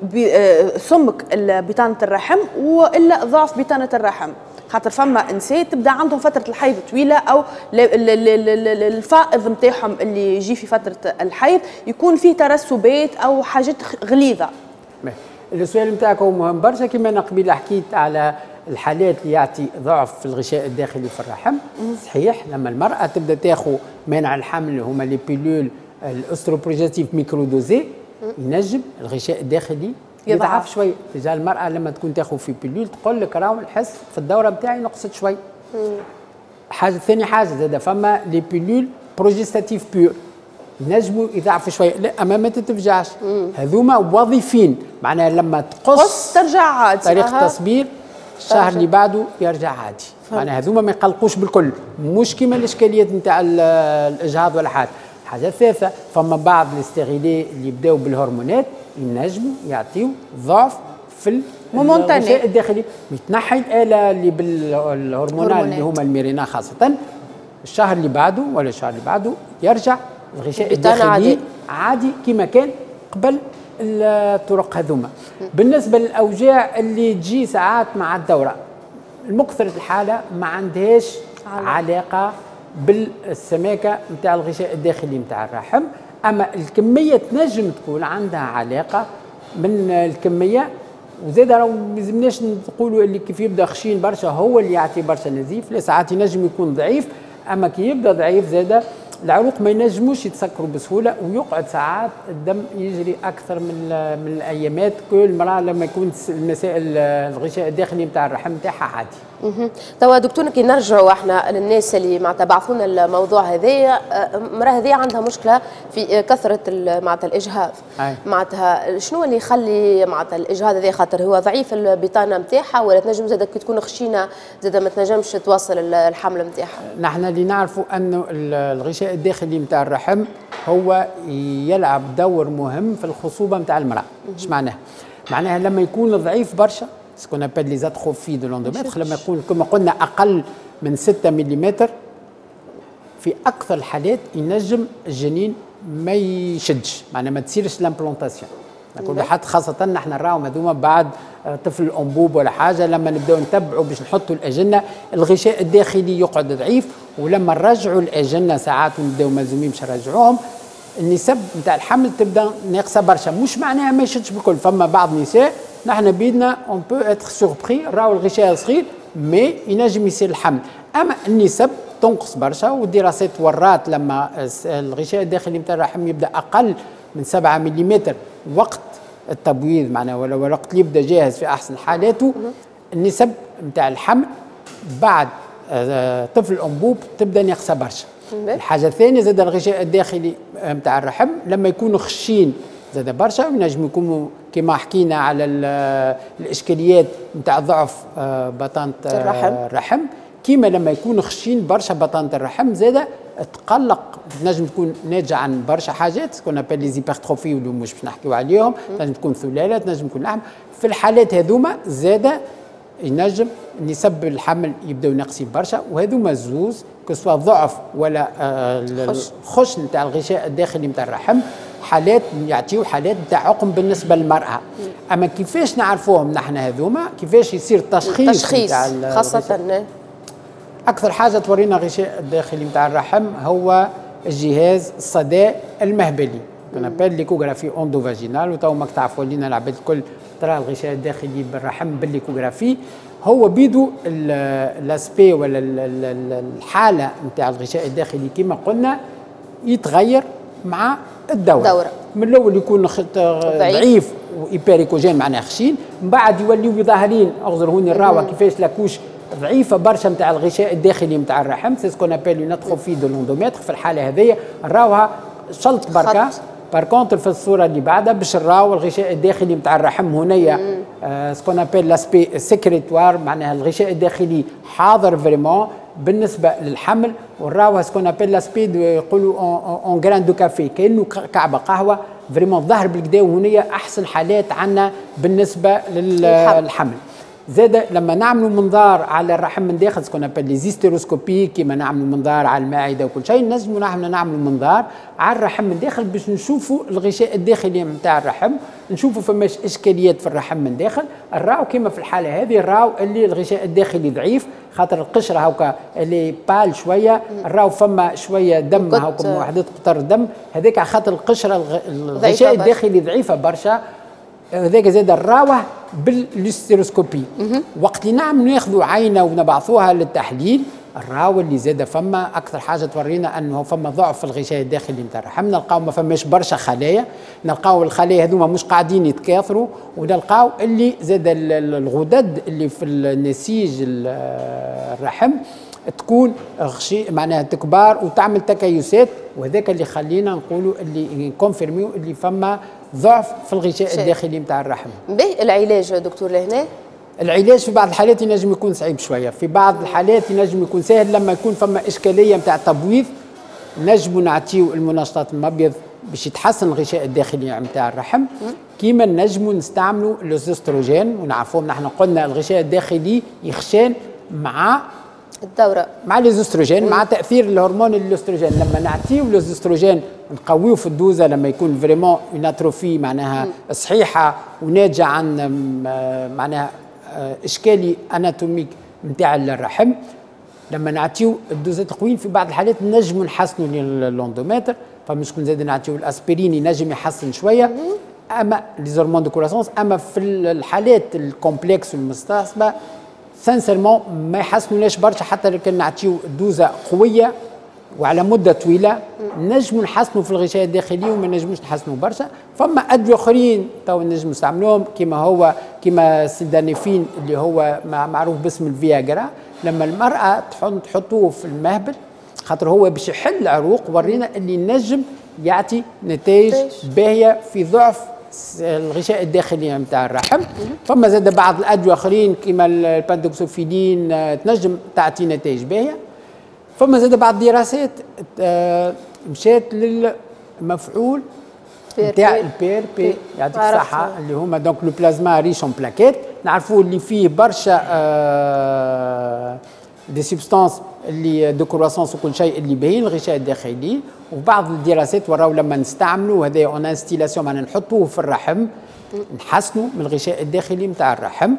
بسمك بطانه الرحم وإلا ضعف بطانة الرحم؟ خاطر فما نساء تبدأ عندهم فترة الحيض طويلة أو الفائض نتاعهم اللي يجي في فترة الحيض يكون فيه ترسبات أو حاجات غليظة. السؤال نتاعك هو مهم. برشا كما أنا قبيله حكيت على الحالات اللي يعطي ضعف في الغشاء الداخلي في الرحم. صحيح لما المرأة تبدأ تاخذ مانع الحمل اللي هما les pilules ال oestroprogestatives microdosées ينجم الغشاء الداخلي يضعف. شوي. تجاه المرأة لما تكون تاخذ في pilule تقول لك راهو نحس في الدورة نتاعي نقصت شوي. حاجة ثاني حاجة زاد فما les pilules progestatives pures ينجموا يضعفوا شوية لا أما ما تتفجعش. هذوما وظيفين معناها لما تقص ترجع عادي. طريقة التصيير الشهر اللي بعده يرجع عادي. معناها هذوما ما يقلقوش بالكل. مش كيما الإشكاليات نتاع الإجهاض ولا حاجة حاجة ثالثة فما بعض الاستغلال اللي يبداو بالهرمونات ينجموا يعطيو ضعف في الغشاء الداخلي يتنحي الاله اللي بالهرمونال اللي هما الميرينا خاصة. الشهر اللي بعده ولا الشهر اللي بعده يرجع الغشاء الداخلي عادي, عادي كما كان قبل الطرق هذوما. بالنسبة للأوجاع اللي تجي ساعات مع الدورة المكثرة الحالة ما عندهاش علاقة. بالسماكة نتاع الغشاء الداخلي نتاع الرحم. أما الكمية تنجم تكون عندها علاقة من الكمية وزاد راهو ما لازمناش نقولوا اللي كيف يبدأ خشين برشا هو اللي يعطي برشا نزيف. لا ساعات ينجم يكون ضعيف أما كي يبدأ ضعيف زاد العروق ما ينجموش يتسكروا بسهولة ويقعد ساعات الدم يجري أكثر من من الأيامات كل المراه لما يكون المسائل الغشاء الداخلي نتاع الرحم نتاعها عادي. توا دكتور كي نرجعوا إحنا للناس اللي معناتها بعثونا الموضوع هذايا المراه هذه عندها مشكلة في كثرة معناتها الإجهاض. معناتها شنو اللي يخلي معناتها الإجهاض هذا خاطر؟ هو ضعيف البطانة نتاعها ولا تنجم زاد كي تكون خشينة زاد ما تنجمش توصل الحمل نتاعها. نحن اللي نعرفوا انه الغشاء الداخلي نتاع الرحم هو يلعب دور مهم في الخصوبة نتاع المرأة. إيش معناها معناها لما يكون ضعيف برشا ce qu'on appelle les atrophies de l'endomètre لما يكون كما قلنا أقل من 6 ملم في أكثر الحالات ينجم الجنين ما يشدش. معناها ما تصيرش l'implantation كل حد خاصة نحن نراهم هذوما بعد طفل الأنبوب ولا حاجة لما نبداو نتبعوا باش نحطوا الأجنة الغشاء الداخلي يقعد ضعيف ولما نرجعوا الأجنة ساعات ونبداو ملزومين باش نرجعوهم النسب نتاع الحمل تبدأ ناقصة برشا. مش معناها ما يشدش بالكل فما بعض النساء نحن بيدنا on peut être surpris راهو الغشاء صغير mais ينجم يصير الحمل. أما النسب تنقص برشا والدراسات ورات لما الغشاء الداخلي نتاع الرحم يبدأ أقل من 7 ملم وقت التبويض معناها ولا وقت اللي يبدأ جاهز في أحسن حالاته. النسب نتاع الحمل بعد طفل الانبوب تبدأ ناقصة برشا. الحاجة الثانية زاد الغشاء الداخلي نتاع الرحم لما يكونوا خشين زاد برشا. ينجم يكونوا كما حكينا على الإشكاليات نتاع ضعف بطانة الرحم, الرحم. كيما لما يكونوا خشين برشا بطانة الرحم زاد تقلق. تنجم تكون ناتجة عن برشا حاجات qu'on appelle les hypertrophies واللي مش باش نحكيو عليهم. تنجم تكون ثلاله تنجم تكون لحم في الحالات هذوما زاد ينجم نسب الحمل يبداو ناقصين برشا وهذوما زوز كسوا ضعف ولا الخش نتاع الغشاء الداخلي نتاع الرحم حالات يعطيو حالات نتاع عقم بالنسبة للمرأة. أما كيفاش نعرفوهم نحن هذوما؟ كيفاش يصير التشخيص تشخيص خاصة أكثر حاجة تورينا غشاء الداخلي نتاع الرحم هو الجهاز الصداء المهبلي. كونابيل ليكوغرافي اوندو فاجينال وتو ماك تعرفوا لينا العباد الكل ترى الغشاء الداخلي بالرحم بالليكوغرافي. هو بيدو الأسبي ولا الحالة نتاع الغشاء الداخلي كما قلنا يتغير مع الدورة. دورة. من الأول يكون ضعيف. وايبيريكوجين معناها خشين من بعد يوليو ظاهرين أغزر هوني الراوة كيفاش لاكوش ضعيفة برشا نتاع الغشاء الداخلي نتاع الرحم. سي سكون ابل ندخل في دو لوندومتر في الحالة هذيا نراوها شلط بركة. par contre في الصورة اللي بعدها باش نراو الغشاء الداخلي نتاع الرحم هنايا ce qu'on appelle l'aspect sécrétoire معناها الغشاء الداخلي حاضر vraiment بالنسبة للحمل ونراوها ce qu'on appelle l'aspect يقولوا en grain de café كأنه كعبة قهوة vraiment ظهر بالكدا وهنيا أحسن حالات عندنا بالنسبة للحمل. زاد لما نعملوا منظار على الرحم من داخل ce qu'on appelle les hystéroscopies كيما نعملوا منظار على المعده وكل شيء نجموا نحن نعملوا منظار على الرحم من داخل باش نشوفوا الغشاء الداخلي نتاع الرحم نشوفوا فماش إشكاليات في الرحم من داخل. نراو كيما في الحالة هذه نراو اللي الغشاء الداخلي ضعيف خاطر القشرة هاكا اللي بال شوية نراو فما شوية دم هاكا وحدات قطر دم هذاك على خاطر القشرة الغشاء الداخلي ضعيفة برشا. هذاك زاد الراوة بالستيروسكوبي وقت اللي نعم ناخذوا عينة ونبعثوها للتحليل الراو اللي زاد فما أكثر حاجة تورينا أنه فما ضعف في الغشاء الداخلي نتاع الرحم. نلقاو ما فماش برشا خلايا. نلقاو الخلايا هذوما مش قاعدين يتكاثروا. ونلقاو اللي زاد الغدد اللي في النسيج الرحم تكون غشي معناها تكبار وتعمل تكيسات وهذاك اللي خلينا نقولوا اللي كونفيرميو اللي فما ضعف في الغشاء شيء. الداخلي نتاع الرحم. به العلاج دكتور لهنا؟ العلاج في بعض الحالات ينجم يكون صعيب شوية. في بعض الحالات ينجم يكون سهل لما يكون فما إشكالية نتاع تبويض نجموا نعطيو المنشطات المبيض باش يتحسن الغشاء الداخلي نتاع الرحم. كيما نجموا نستعملوا الأستروجين ونعرفوهم نحن قلنا الغشاء الداخلي يخشان مع الدورة. مع الأستروجين مع تأثير الهرمون الأستروجين. لما نعطيو الأستروجين نقويه في ال dose لما يكون vraiment une atrophie معناها صحيحة وناتجة عن معناها إشكالي anatomique نتاع الرحم. لما نعطيو الدوزات قويين في بعض الحالات نجموا نحسنوا l'endomètre فمش شكون زاد نعطيو الأسبرين ينجم يحسن شوية. أما les de croissance أما في الحالات ال complexes والمستعصية sincèrement ما يحسنوناش برشا حتى لو كان نعطيو دوزة قوية وعلى مدة طويلة نجموا نحسنوا في الغشاء الداخلي وما نجموش نحسنوا برشا. فما ادويه آخرين تو نجم نستعملوهم كما هو كما ال sildénafil اللي هو معروف باسم الفياجرا لما المرأة تحطوه في المهبل خاطر هو باش يحل العروق ورينا اللي نجم يعطي نتائج. باهية في ضعف الغشاء الداخلي نتاع الرحم. فما زاد بعض الأدوية آخرين كما ال pentoxifylline تنجم تعطي نتائج باهية. فما زاد بعض الدراسات مشات للمفعول نتاع ال PRP يعطيك الصحة اللي هما donc le plasma riche en plaquettes نعرفوا اللي فيه برشا des substances اللي de croissance وكل شيء اللي باهين الغشاء الداخلي. وبعض الدراسات وراو لما نستعملوا هذا en instillation معناها نحطوه في الرحم نحسنوا من الغشاء الداخلي نتاع الرحم.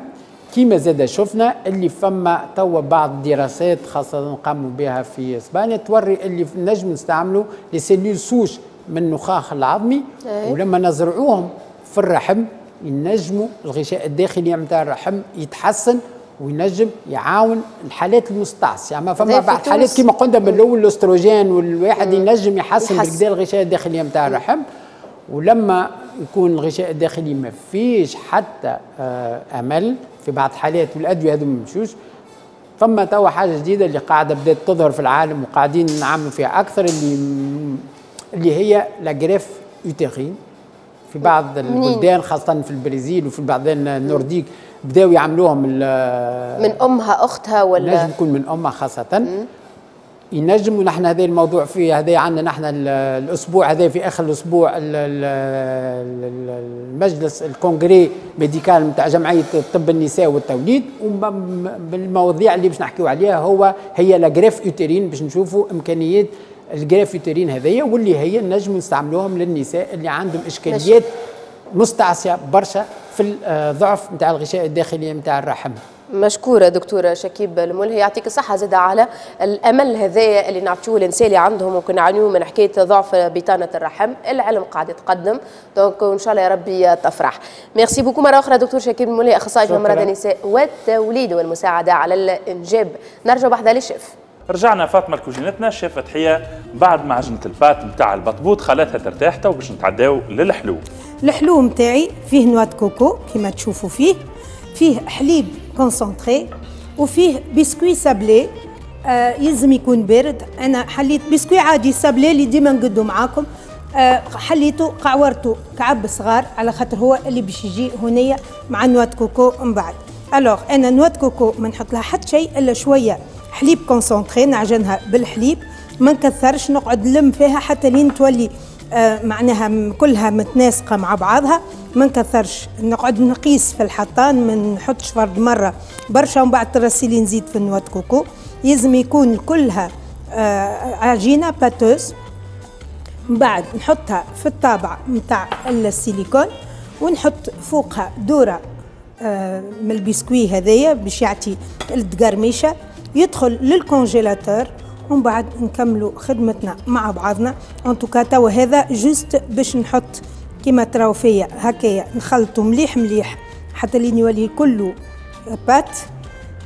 كيما زاد شفنا اللي فما توا بعض الدراسات خاصة قاموا بها في إسبانيا توري اللي نجم نستعملوا لي سيلول سوش من النخاخ العظمي. ولما نزرعوهم في الرحم ينجموا الغشاء الداخلي نتاع الرحم يتحسن. وينجم يعاون الحالات المستعصية. يعني فما بعض حالات كما قلنا من الأول الأستروجين والواحد ينجم يحسن. بالكدا الغشاء الداخلي نتاع الرحم. ولما يكون الغشاء الداخلي ما فيش حتى آه أمل في بعض الحالات والأدوية هذو ما يمشوش ثم توا حاجة جديدة اللي قاعدة بدات تظهر في العالم وقاعدين نعملوا فيها أكثر اللي اللي هي لاجريف يوتيرين في بعض البلدان خاصة في البرازيل وفي البلدان النورديك بداوا يعملوهم من أمها أختها ولا؟ لازم يكون من أمها خاصة. مم. ينجم ونحن هذا الموضوع فيه هذا عندنا نحن الأسبوع هذا في آخر الأسبوع المجلس الكونغري médical نتاع جمعية طب النساء والتوليد. بالمواضيع اللي باش نحكيو عليها هو هي la greffe utérine باش نشوفوا امكانيات ال greffe utérine هذيا واللي هي نجم نستعملوهم للنساء اللي عندهم إشكاليات مستعصية برشا. في الضعف نتاع الغشاء الداخلي نتاع الرحم. مشكورة دكتورة شكيب الملهي. يعطيك الصحة زاد على الأمل هذايا اللي نعطيوه للنساء اللي عندهم ممكن يعانيوا من حكاية ضعف بطانة الرحم. العلم قاعد يتقدم. donc وان شاء الله يا ربي تفرح. merci beaucoup. مرة أخرى دكتور شكيب الملهي. أخصائي في امراض النساء والتوليد والمساعدة على الإنجاب. نرجع بحذا للشيف رجعنا فاطمة لكوجينتنا الشيف فتحيه بعد ما عجنت ال pâte نتاع البطبوط خلاتها ترتاح تو باش نتعداو للحلو. الحلو نتاعي فيه noix coco كما تشوفوا فيه فيه حليب concentré وفيه biscuit sablé. آه يلزم يكون بارد. أنا حليت بسكوي عادي سابلي اللي ديما نقدو معاكم. آه، حليته قعورته كعب صغار على خاطر هو اللي باش يجي هنية مع noix coco من بعد. alors أنا noix coco ما نحط لها حتى شيء إلا شوية. حليب concentré نعجنها بالحليب ما نكثرش نقعد نلم فيها حتى لين تولي آه معناها كلها متناسقة مع بعضها. ما نكثرش نقعد نقيس في الحطان ما نحطش فرد مرة برشا ومن بعد ترسيلي نزيد في ال noix coco. يلزم يكون كلها آه عجينة pâteuse. من بعد نحطها في الطابع نتاع السيليكون ونحط فوقها دورة آه من البسكوي هذايا باش يعطي الدقرميشة. يدخل لل congélateur ومن بعد نكملوا خدمتنا مع بعضنا. en tout cas توا هذا juste باش نحط كيما تراو فيا هكايا نخلطو مليح مليح حتى لين يولي كله pâte.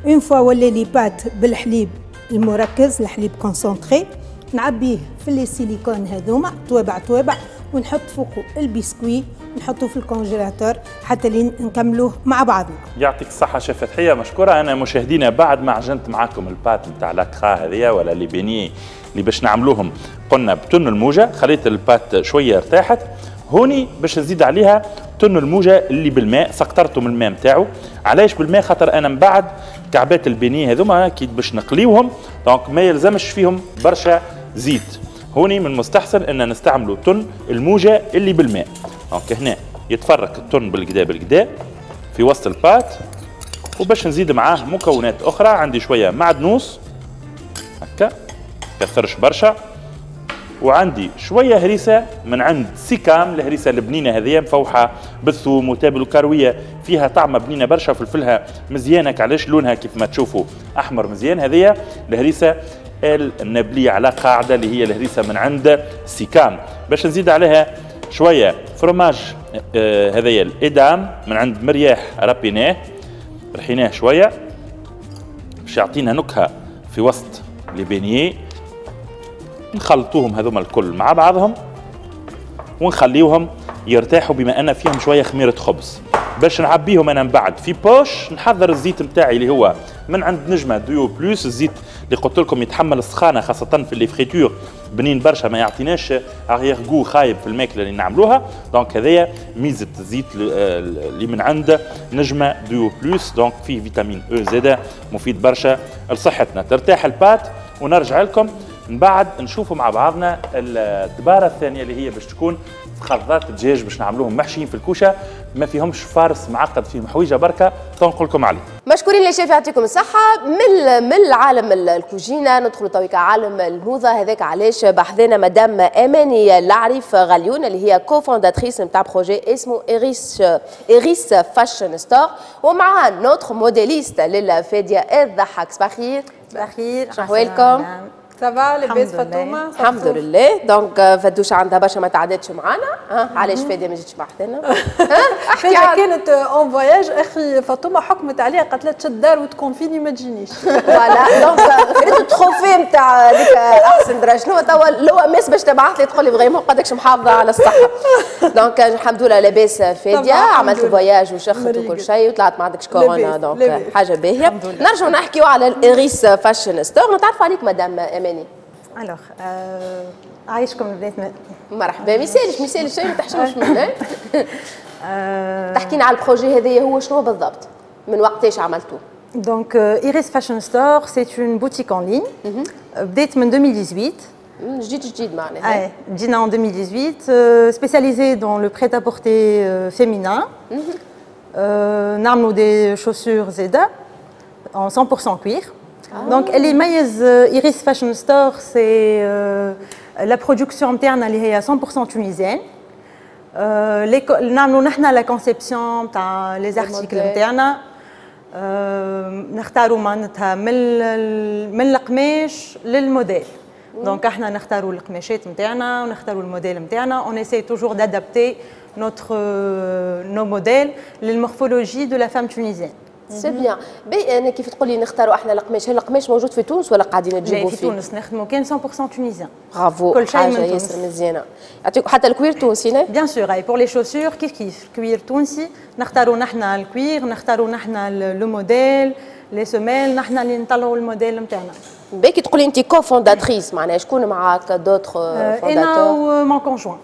une fois ولا لي pâte بالحليب المركز الحليب concentré نعبيه في les silicones هذوما طوابع طوابع ونحط فوقه البسكوي. نحطه في ال congélateur حتى لين نكملوه مع بعضنا. يعطيك الصحة شيف فتحية مشكورة. أنا مشاهدينا بعد ما عجنت معاكم ال pâte نتاع l'accra هذيا ولا les beignets اللي باش نعملوهم. قلنا بتن الموجة خليت ال pâte شوية ارتاحت. هوني باش نزيد عليها تن الموجة اللي بالماء قطرته من الماء نتاعو علاش بالماء؟ خاطر أنا من بعد كعبات ال beignets هذوما كي باش نقليوهم donc ما يلزمش فيهم برشا زيت. هوني من المستحسن أن نستعملوا تن الموجة اللي بالماء. donc هنا يتفرك التن بالكدا بالكدا في وسط ال pâte وباش نزيد معاه مكونات أخرى. عندي شوية معدنوس هكا كثرش برشا. وعندي شوية هريسة من عند سيكام الهريسة البنينة هذه مفوحة بالثوم وتابل وكروية فيها طعمه بنينة برشا وفلفلها مزيانه علاش لونها كيف ما تشوفوا أحمر مزيان؟ هذه الهريسة النابليه على قاعدة اللي هي الهريسة من عند سيكام. باش نزيد عليها شوية فرماج آه هذايا الادام من عند مرياح ربيناه رحيناه شوية باش يعطينا نكهة في وسط beignets نخلطوهم هذوما الكل مع بعضهم ونخليوهم يرتاحوا بما أن فيهم شوية خميرة خبز. باش نعبيهم أنا من بعد في poche نحضر الزيت نتاعي اللي هو من عند نجمة ديو بلوس الزيت اللي قلت لكم يتحمل السخانة خاصة في les fritures بنين برشا ما يعطيناش اغيير جو خايب في الماكلة اللي نعملوها. donc هذايا ميزة الزيت اللي من عند نجمة ديو بلوس donc فيه vitamine E زاده مفيد برشا لصحتنا. ترتاح ال pâte ونرجع لكم. من بعد نشوفوا مع بعضنا الدباره الثانية اللي هي باش تكون فخضات الدجاج باش نعملوهم محشيين في الكوشة ما فيهمش farce معقد فيهم حويجة بركة. تنقول لكم عليه مشكورين يا شيف يعطيكم الصحة. من من عالم الكوجينة ندخلوا تويكا عالم الموضة هذاك علاش بحذنا مدام أماني العريف غليون اللي هي cofondatrice نتاع projet اسمه إيريس إيريس فاشن ستور ومعها نوتر موديليست للفادية الضحك صباح الخير. صباح الخير. ويلكم سافا لاباس فاطمة الحمد لله. دونك فدوش عندها برشا ما تعدتش معانا. ها علاش فادية ما جيتش معنا أحكي كانت اون فواياج أخي فاطمة حكمت عليها قالت لها تشد دار وتكونفيني ما تجينيش. فوالا دونك ريت التخوفي نتاع هذيك أحسن درجة. شنو توا لو مس باش تبعث لي تقول لي فريمون قدكش محافظة على الصحة. Donc الحمد لله لاباس فادية. عملت ال voyage وشخت وكل شيء وطلعت ما عندكش كورونا. Donc حاجة باهية. نرجعوا نحكيو على ال Iris Fashion Store نتعرفوا عليك مدام اماني alors عايشكم البنات مرحبا ما يسالش ما يسالش ما تحشمش منه تحكينا على ال projet هذايا هو شنو بالضبط من وقتاش عملتوه Donc, euh, Iris Fashion Store, c'est une boutique en ligne. بديت من 2018. جديد جديد معناها. Ouais, بدينا en 2018, euh, spécialisée dans le prêt-à-porter euh, féminin. Euh, نعملوا des chaussures Zeda en 100% cuir. Donc, اللي يميز Iris Fashion Store, c'est euh, la production interne اللي هي 100% tunisienne. Euh, نعملوا نحن la conception تاع les articles نتاعنا. نختاروا معناتها من من القماش لل modèle. Donc إحنا نختاروا القماشات نتاعنا ونختاروا الموديل نتاعنا on essaye toujours d'adapter notre nos modèles à la morphologie de la femme tunisienne c'est bien باهي أنا كيف تقول لي نختاروا إحنا القماش هل القماش موجود في تونس ولا قاعدين تجيبوه في تونس نخدموا كان 100% tunisien bravo كل شيء من تونس. ياسر مزيانة. يعطيكم حتى ال cuir تونسي bien sûr et pour les chaussures كيف كيف cuir تونسي نختاروا نحن ال cuir نختاروا نحن le modèle les semelles نحن اللي نطلعوا الموديل نتاعنا. باهي تقولي انت co-fondatrice معناها شكون معاك d'autre أنا و mon conjoint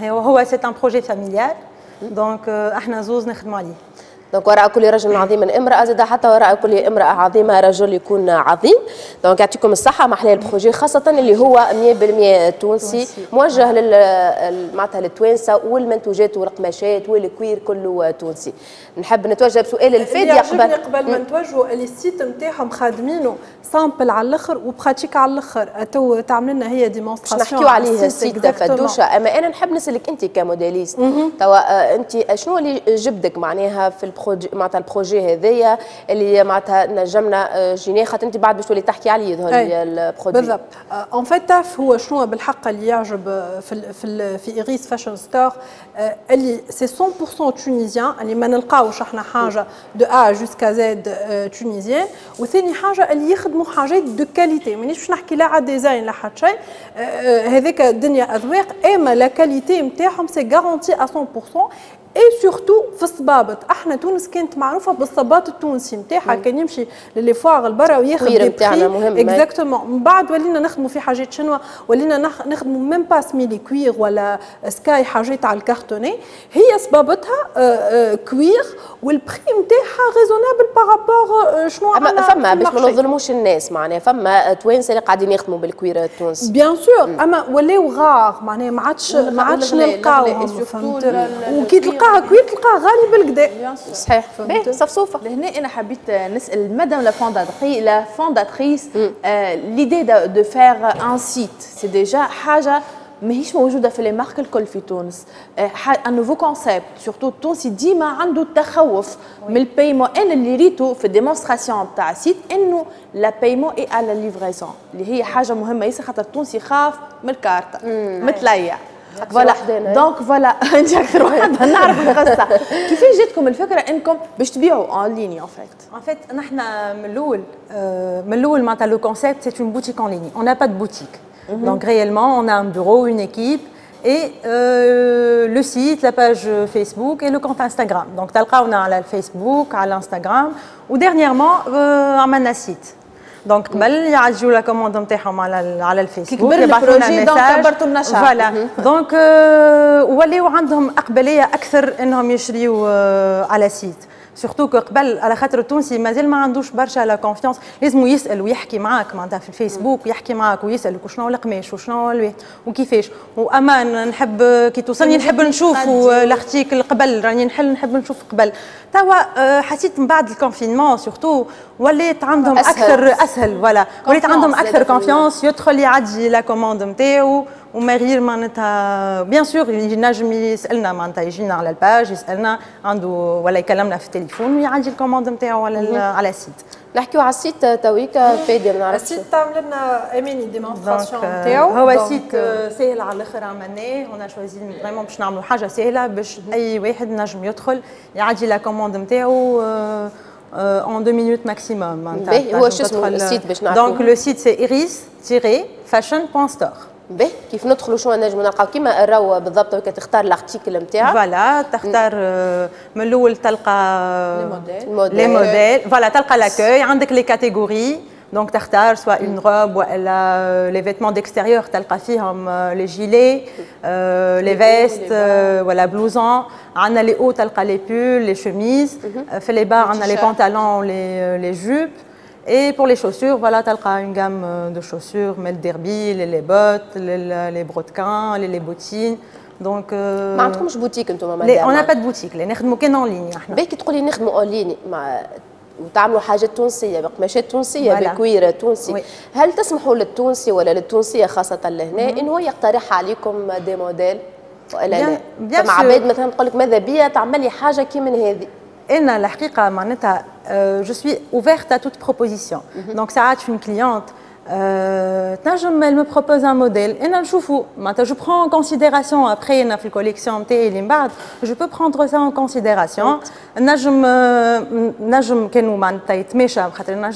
هو هو c'est un projet familial donc أحنا زوز نخدموا عليه. Donc وراء كل رجل عظيم امرأة زاد حتى وراء كل امرأة عظيمة رجل يكون عظيم donc يعطيكم الصحة محلى ال projet خاصة اللي هو 100% تونسي موجه لل معناتها للتوانسة والمنتوجات والقماشات وال cuir كله تونسي نحب نتوجه بسؤال الفادي قبل قبل ما نتوجهوا السيت نتاعهم خادمينه سامبل على الآخر وبراتيك على الآخر تو تعمل لنا هي ديمونستراسيون نحكيو عليه السيت فدوشة اما أنا نحب نسالك انت كموديليست توا انت شنو اللي جبدك معناها في البروجي معناتها البروجي هذايا اللي معناتها نجمنا آه، جيني خاطر أنت بعد باش تولي تحكي عليه يظهر لي البرودوي بالضبط. اون فيت تعرف هو شنو بالحق اللي يعجب في ال في ال في ايريس فاشن ستور اللي c'est 100% tunisien اللي ما نلقاوش إحنا حاجة de A jusqu'à Z tunisien وثاني حاجة اللي يخدموا حاجات de qualité مانيش باش نحكي لا على design لا حتى شيء. آه، آه، هذاك الدنيا أذواق أما la qualité نتاعهم c'est garanti 100% et surtout في الصبابط أحنا تونس كانت معروفة بالصباط التونسي نتاعها. كان يمشي ل les foires لبرا وياخذ دي بتاعنا مهم exactement من بعد ولينا نخدموا في حاجات شنوا؟ ولينا نخدموا même pas similicuir ولا skaï حاجات على الكارتوني. هي صبابتها cuir وال prix نتاعها raisonnable par rapport شنو أما فما باش ما نظلموش الناس معناها. فما توانسه اللي قاعدين يخدموا بال cuir التونسي bien sûr أما ولاو غار معناها ما عادش ما عادش نلقاوهم فهمت؟ وكي تلقاها cuir تلقاها غالي بالكدا صحيح. صفصوفه لهنا أنا حبيت نسال مدام la fondatrice la fondatrice l'idée de faire un site c'est déjà حاجة ماهيش موجوده في les marques الكل في تونس un nouveau concept surtout التونسي ديما عنده تخوف من ال paiement أنا اللي ريتو في ال démonstration تاع ال site انه le paiement est à la livraison اللي هي حاجة مهمه ياسر خاطر التونسي يخاف من الكارته متليع voilà. Donc voilà أنت أكثر واحدة. نعرف القصة. كيفاش جاتكم الفكرة إنكم باش تبيعوا en ligne en fait en fait نحن من الأول من الأول معناتها le concept c'est une boutique en ligne on n'a pas de boutique donc réellement on a un bureau une équipe et euh, le site, la page Facebook et le compte Instagram. Donc, on a le Facebook, à l'Instagram. Ou dernièrement, euh, un site. Donc قبل يعجوا la commande نتاعهم على على الفيسبوك يبعثوا لنا messages donc كبرتوا النشاط voilà donc ولاو عندهم اقباليه أكثر انهم يشريوا على site surtout que قبل على خاطر التونسي مازال ما عندوش برشا la confiance لازم يسأل ويحكي معاك معناتها في الفيسبوك يحكي معاك ويسال شنو القماش وشنو وكيفاش. وامان نحب كي توصلني نحب نشوف ال article قبل راني نحل نحب نشوف قبل. توا حسيت من بعد ال confinement surtout وليت عندهم أسهل. أكثر أسهل ولا وليت عندهم أكثر confiance يدخل يعدي la commande نتاعو وما غير معناتها bien sûr ينجم يسالنا معناتها يجينا على ال page يسالنا عنده ولا يكلمنا في التليفون ويعدي ال commande نتاعو على على ال site نحكيو على ال site تويكا فادي ما نعرفش ال site تعمل لنا اماني démonstration نتاعو هو site سهل على الآخر عملناه هنا choisi vraiment باش نعملوا حاجة سهله باش اي واحد نجم يدخل يعدي la commande نتاعو en deux minutes maximum. هو شو اسمه ال site باش نعرفوا Donc le site c'est iris-fashion.store. باهي كيف ندخلوا شنو نجموا نلقاو. كيما الرو بالضبط هكا تختار ال article نتاعك voilà تختار من الأول تلقى les modèles les modèles voilà تلقى l'accueil عندك les catégories donc تختار سواء une robe ولا les vêtements d'extérieur تلقى فيهم les gilets les vestes ولا blousons عندنا لي أو تلقى les pulls les chemises في les bas عندنا les pantalons les les jupes Et pour les chaussures, voilà, tu as une gamme de chaussures, mais les derbys, les, les bottes, les, les brodequins, les, les bottines. Donc ما عندكمش بوتيك أنتم مادام on n'a pas boutique اللي نخدموا كان en ligne إحنا باهي كي تقولي نخدموا en ligne مع وتعملوا حاجات تونسيه بقماشات تونسيه بال cuir تونسي oui. هل تسمحوا للتونسي ولا للتونسيه خاصه لهنا انه هو يقترح عليكم des modèles ولا لا عباد مثلا تقول لك ماذا بيا تعملي حاجة كي من هذه أنا الحقيقة معناتها je suis ouverte à toute proposition donc ساعات في cliente تنجم elle me propose un modèle أنا نشوفه معناتها je prends en considération après أنا في ال collection نتاعي اللي من بعد je peux prendre ça en considération نجم نجم كانوا معناتها يتماشى خاطر ما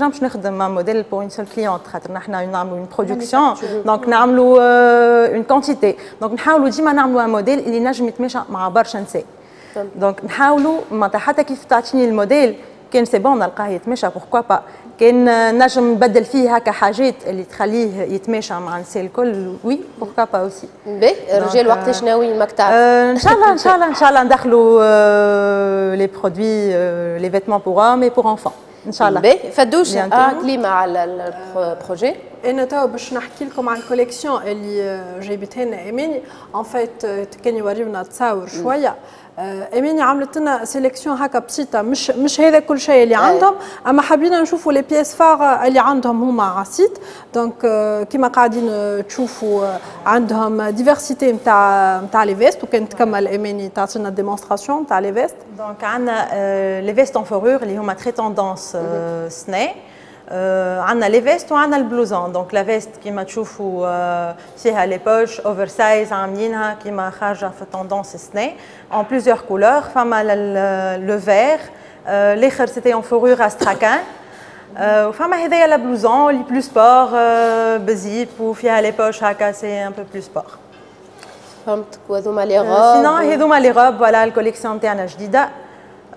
donc نحاولوا معناتها حتى كيف تعطيني الموديل كان c'est bon نلقاه يتماشى pourquoi pas كان نجم نبدل فيه هكا حاجات اللي تخليه يتماشى مع النساء الكل oui pourquoi pas aussi باهي الرجال وقتاش ناويين ماك تعرف ان شاء الله ان شاء الله ان شاء الله ندخلوا les produits les vêtements pour hommes et pour enfants ان شاء الله باهي فدوش آه كليمه على ال projet أنا توا باش نحكي لكم على ال collection اللي جايبتها لنا اماني en fait كان يوريونا تصاور شوية اماني عملت لنا sélection هكا بسيطة مش مش هذا كل شيء اللي عندهم أما حبينا نشوفوا les pièces phares اللي عندهم هما على ال site. donc كيما قاعدين تشوفوا عندهم diversité نتاع نتاع les vestes وكان تكمل اماني تعطينا démonstration نتاع les vestes donc عندنا les vestes en fourrure اللي هما très tendance cette année عندنا les vestes وعندنا ال blouson donc la veste كيما تشوفوا فيها les poches oversize عاملينها كيما خارجه في tendance cette année en plusieurs couleurs فما le vert الآخر c'était en fourrure astrakan وفما هذايا la blouson اللي plus sport ب zip وفيها les poches هكا c'est un peu plus sport فهمتك وهذوما les robes sinon هذوما les robes voilà ال collection تاعنا جديده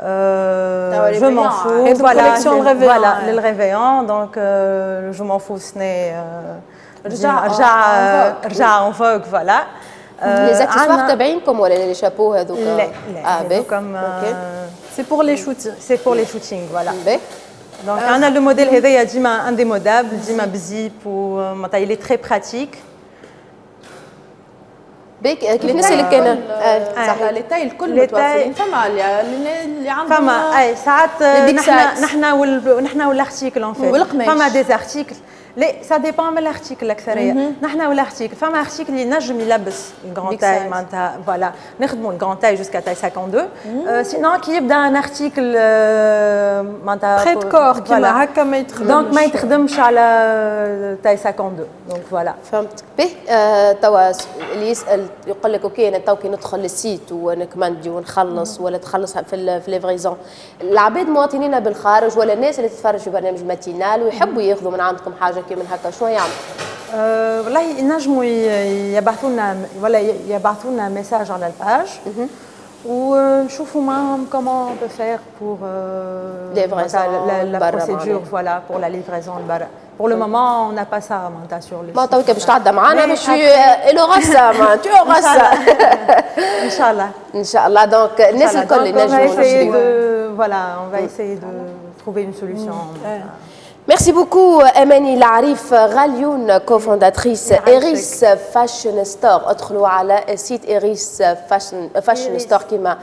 Euh, je m'en fous. Et voilà, collection de réveillon. Voilà, le réveillon. Donc, euh, je m'en fous, ce n'est. رجع en vogue, voilà. Les accessoires تبعينكم ولا les chapeaux هذوك؟ لا لا هذوكم سي بور لي شوتينغ سي بور لي شوتينغ فوالا دونك عندنا لو موديل هذايا ديما انديمودابل ديما بزيب ومعناتها il est très pratique بيك كيف الناس اللي كان صح. لي تاي الكل متوفرين. فما اللي عندهم فما أي ساعات نحن نحن نحن والأرتيكل اون فيت فما دي ارتيكل لا ça dépend من ال article الاكثريه نحن فما article اللي نجم يلبس ال grande taille معناتها voilà نخدموا ال grande taille jusqu'à taille 52 sinon كي يبدا un article معناتها très court كيما هكا ما يتخدمش donc ما يتخدمش على taille 52 donc voilà فهمتك به توا اللي يسال يقول لك OK أنا تو كي ندخل لل site ونكمندي ونخلص ولا تخلص في في livraison العباد مواطنين بالخارج ولا الناس اللي تتفرج في برنامج ماتينال ويحبوا ياخذوا من عندكم حاجة كي من هكا شنو يعملوا؟ أه والله ينجموا يبعثوا لنا ولا يبعثوا لنا message على ال page ونشوفوا معهم comment peut faire pour la procédure voilà pour la livraison لبرا Pour le moment, on n'a pas ça معناتها sur les ما توك باش تعدى معنا باش الغسا ما تو غسا ان شاء الله ان شاء الله دونك الناس الكل ينجموا يشريوا voilà on va essayer de trouver une solution. Merci beaucoup Amani Larif Ghalioun, cofondatrice Eris Fashion Store. ادخلوا على سيت Eris Fashion Fashion Store كما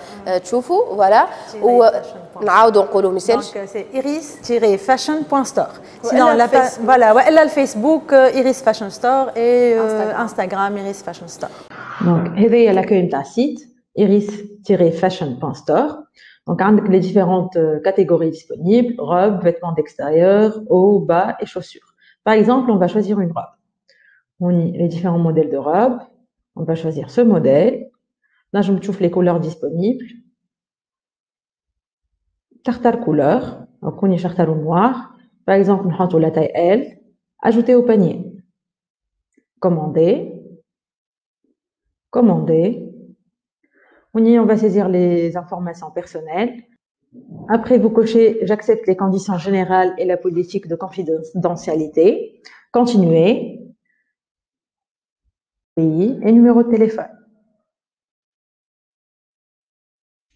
تشوفوا فوالا ونعاودوا نقولوا مثال سي iris-fashion.store sinon la voilà والا الفيسبوك Iris Fashion Store et Instagram Iris Fashion Store. Donc هذه l'accueil نتاع السيت iris-fashion.store Donc, on a les différentes catégories disponibles, robes, vêtements d'extérieur, haut, bas et chaussures. Par exemple, on va choisir une robe. On y les différents modèles de robes. On va choisir ce modèle. Là, je me trouve les couleurs disponibles. Tartare couleur. Donc, on y tartare noir. Par exemple, on prend la taille L. Ajouter au panier. Commander. Commander. On on va saisir les informations personnelles. Après, vous cochez J'accepte les conditions générales et la politique de confidentialité. Continuez. Pays et numéro de téléphone.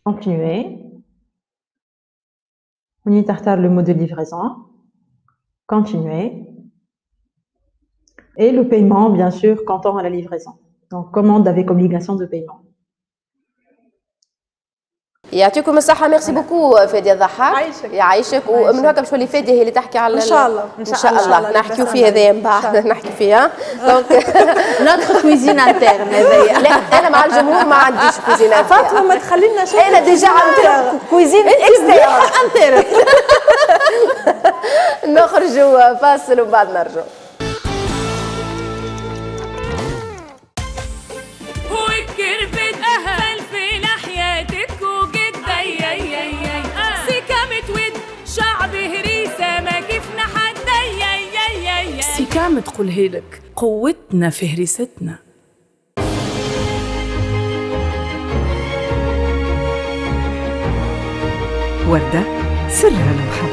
Continuez. On y tartare le mot de livraison. Continuez. Et le paiement, bien sûr, comptant à la livraison. Donc, commande avec obligation de paiement. يعطيكم الصحة. ميرسي بوكو فادي الضحاك يعيشك ومن هكا باش نولي فادي هي اللي تحكي على ان شاء الله ان شاء الله نحكيو في هذايا من بعد نحكي فيها دونك نوتخ كويزين انترن هذايا لا أنا مع الجمهور ما عنديش كويزين فاطمة ما تخلينا شيء أنا ديجا عملت كويزين انترن نخرجوا فاصل ومن بعد نرجعوا كام تقولها لك قوتنا في هريستنا. وردة سرها المحبة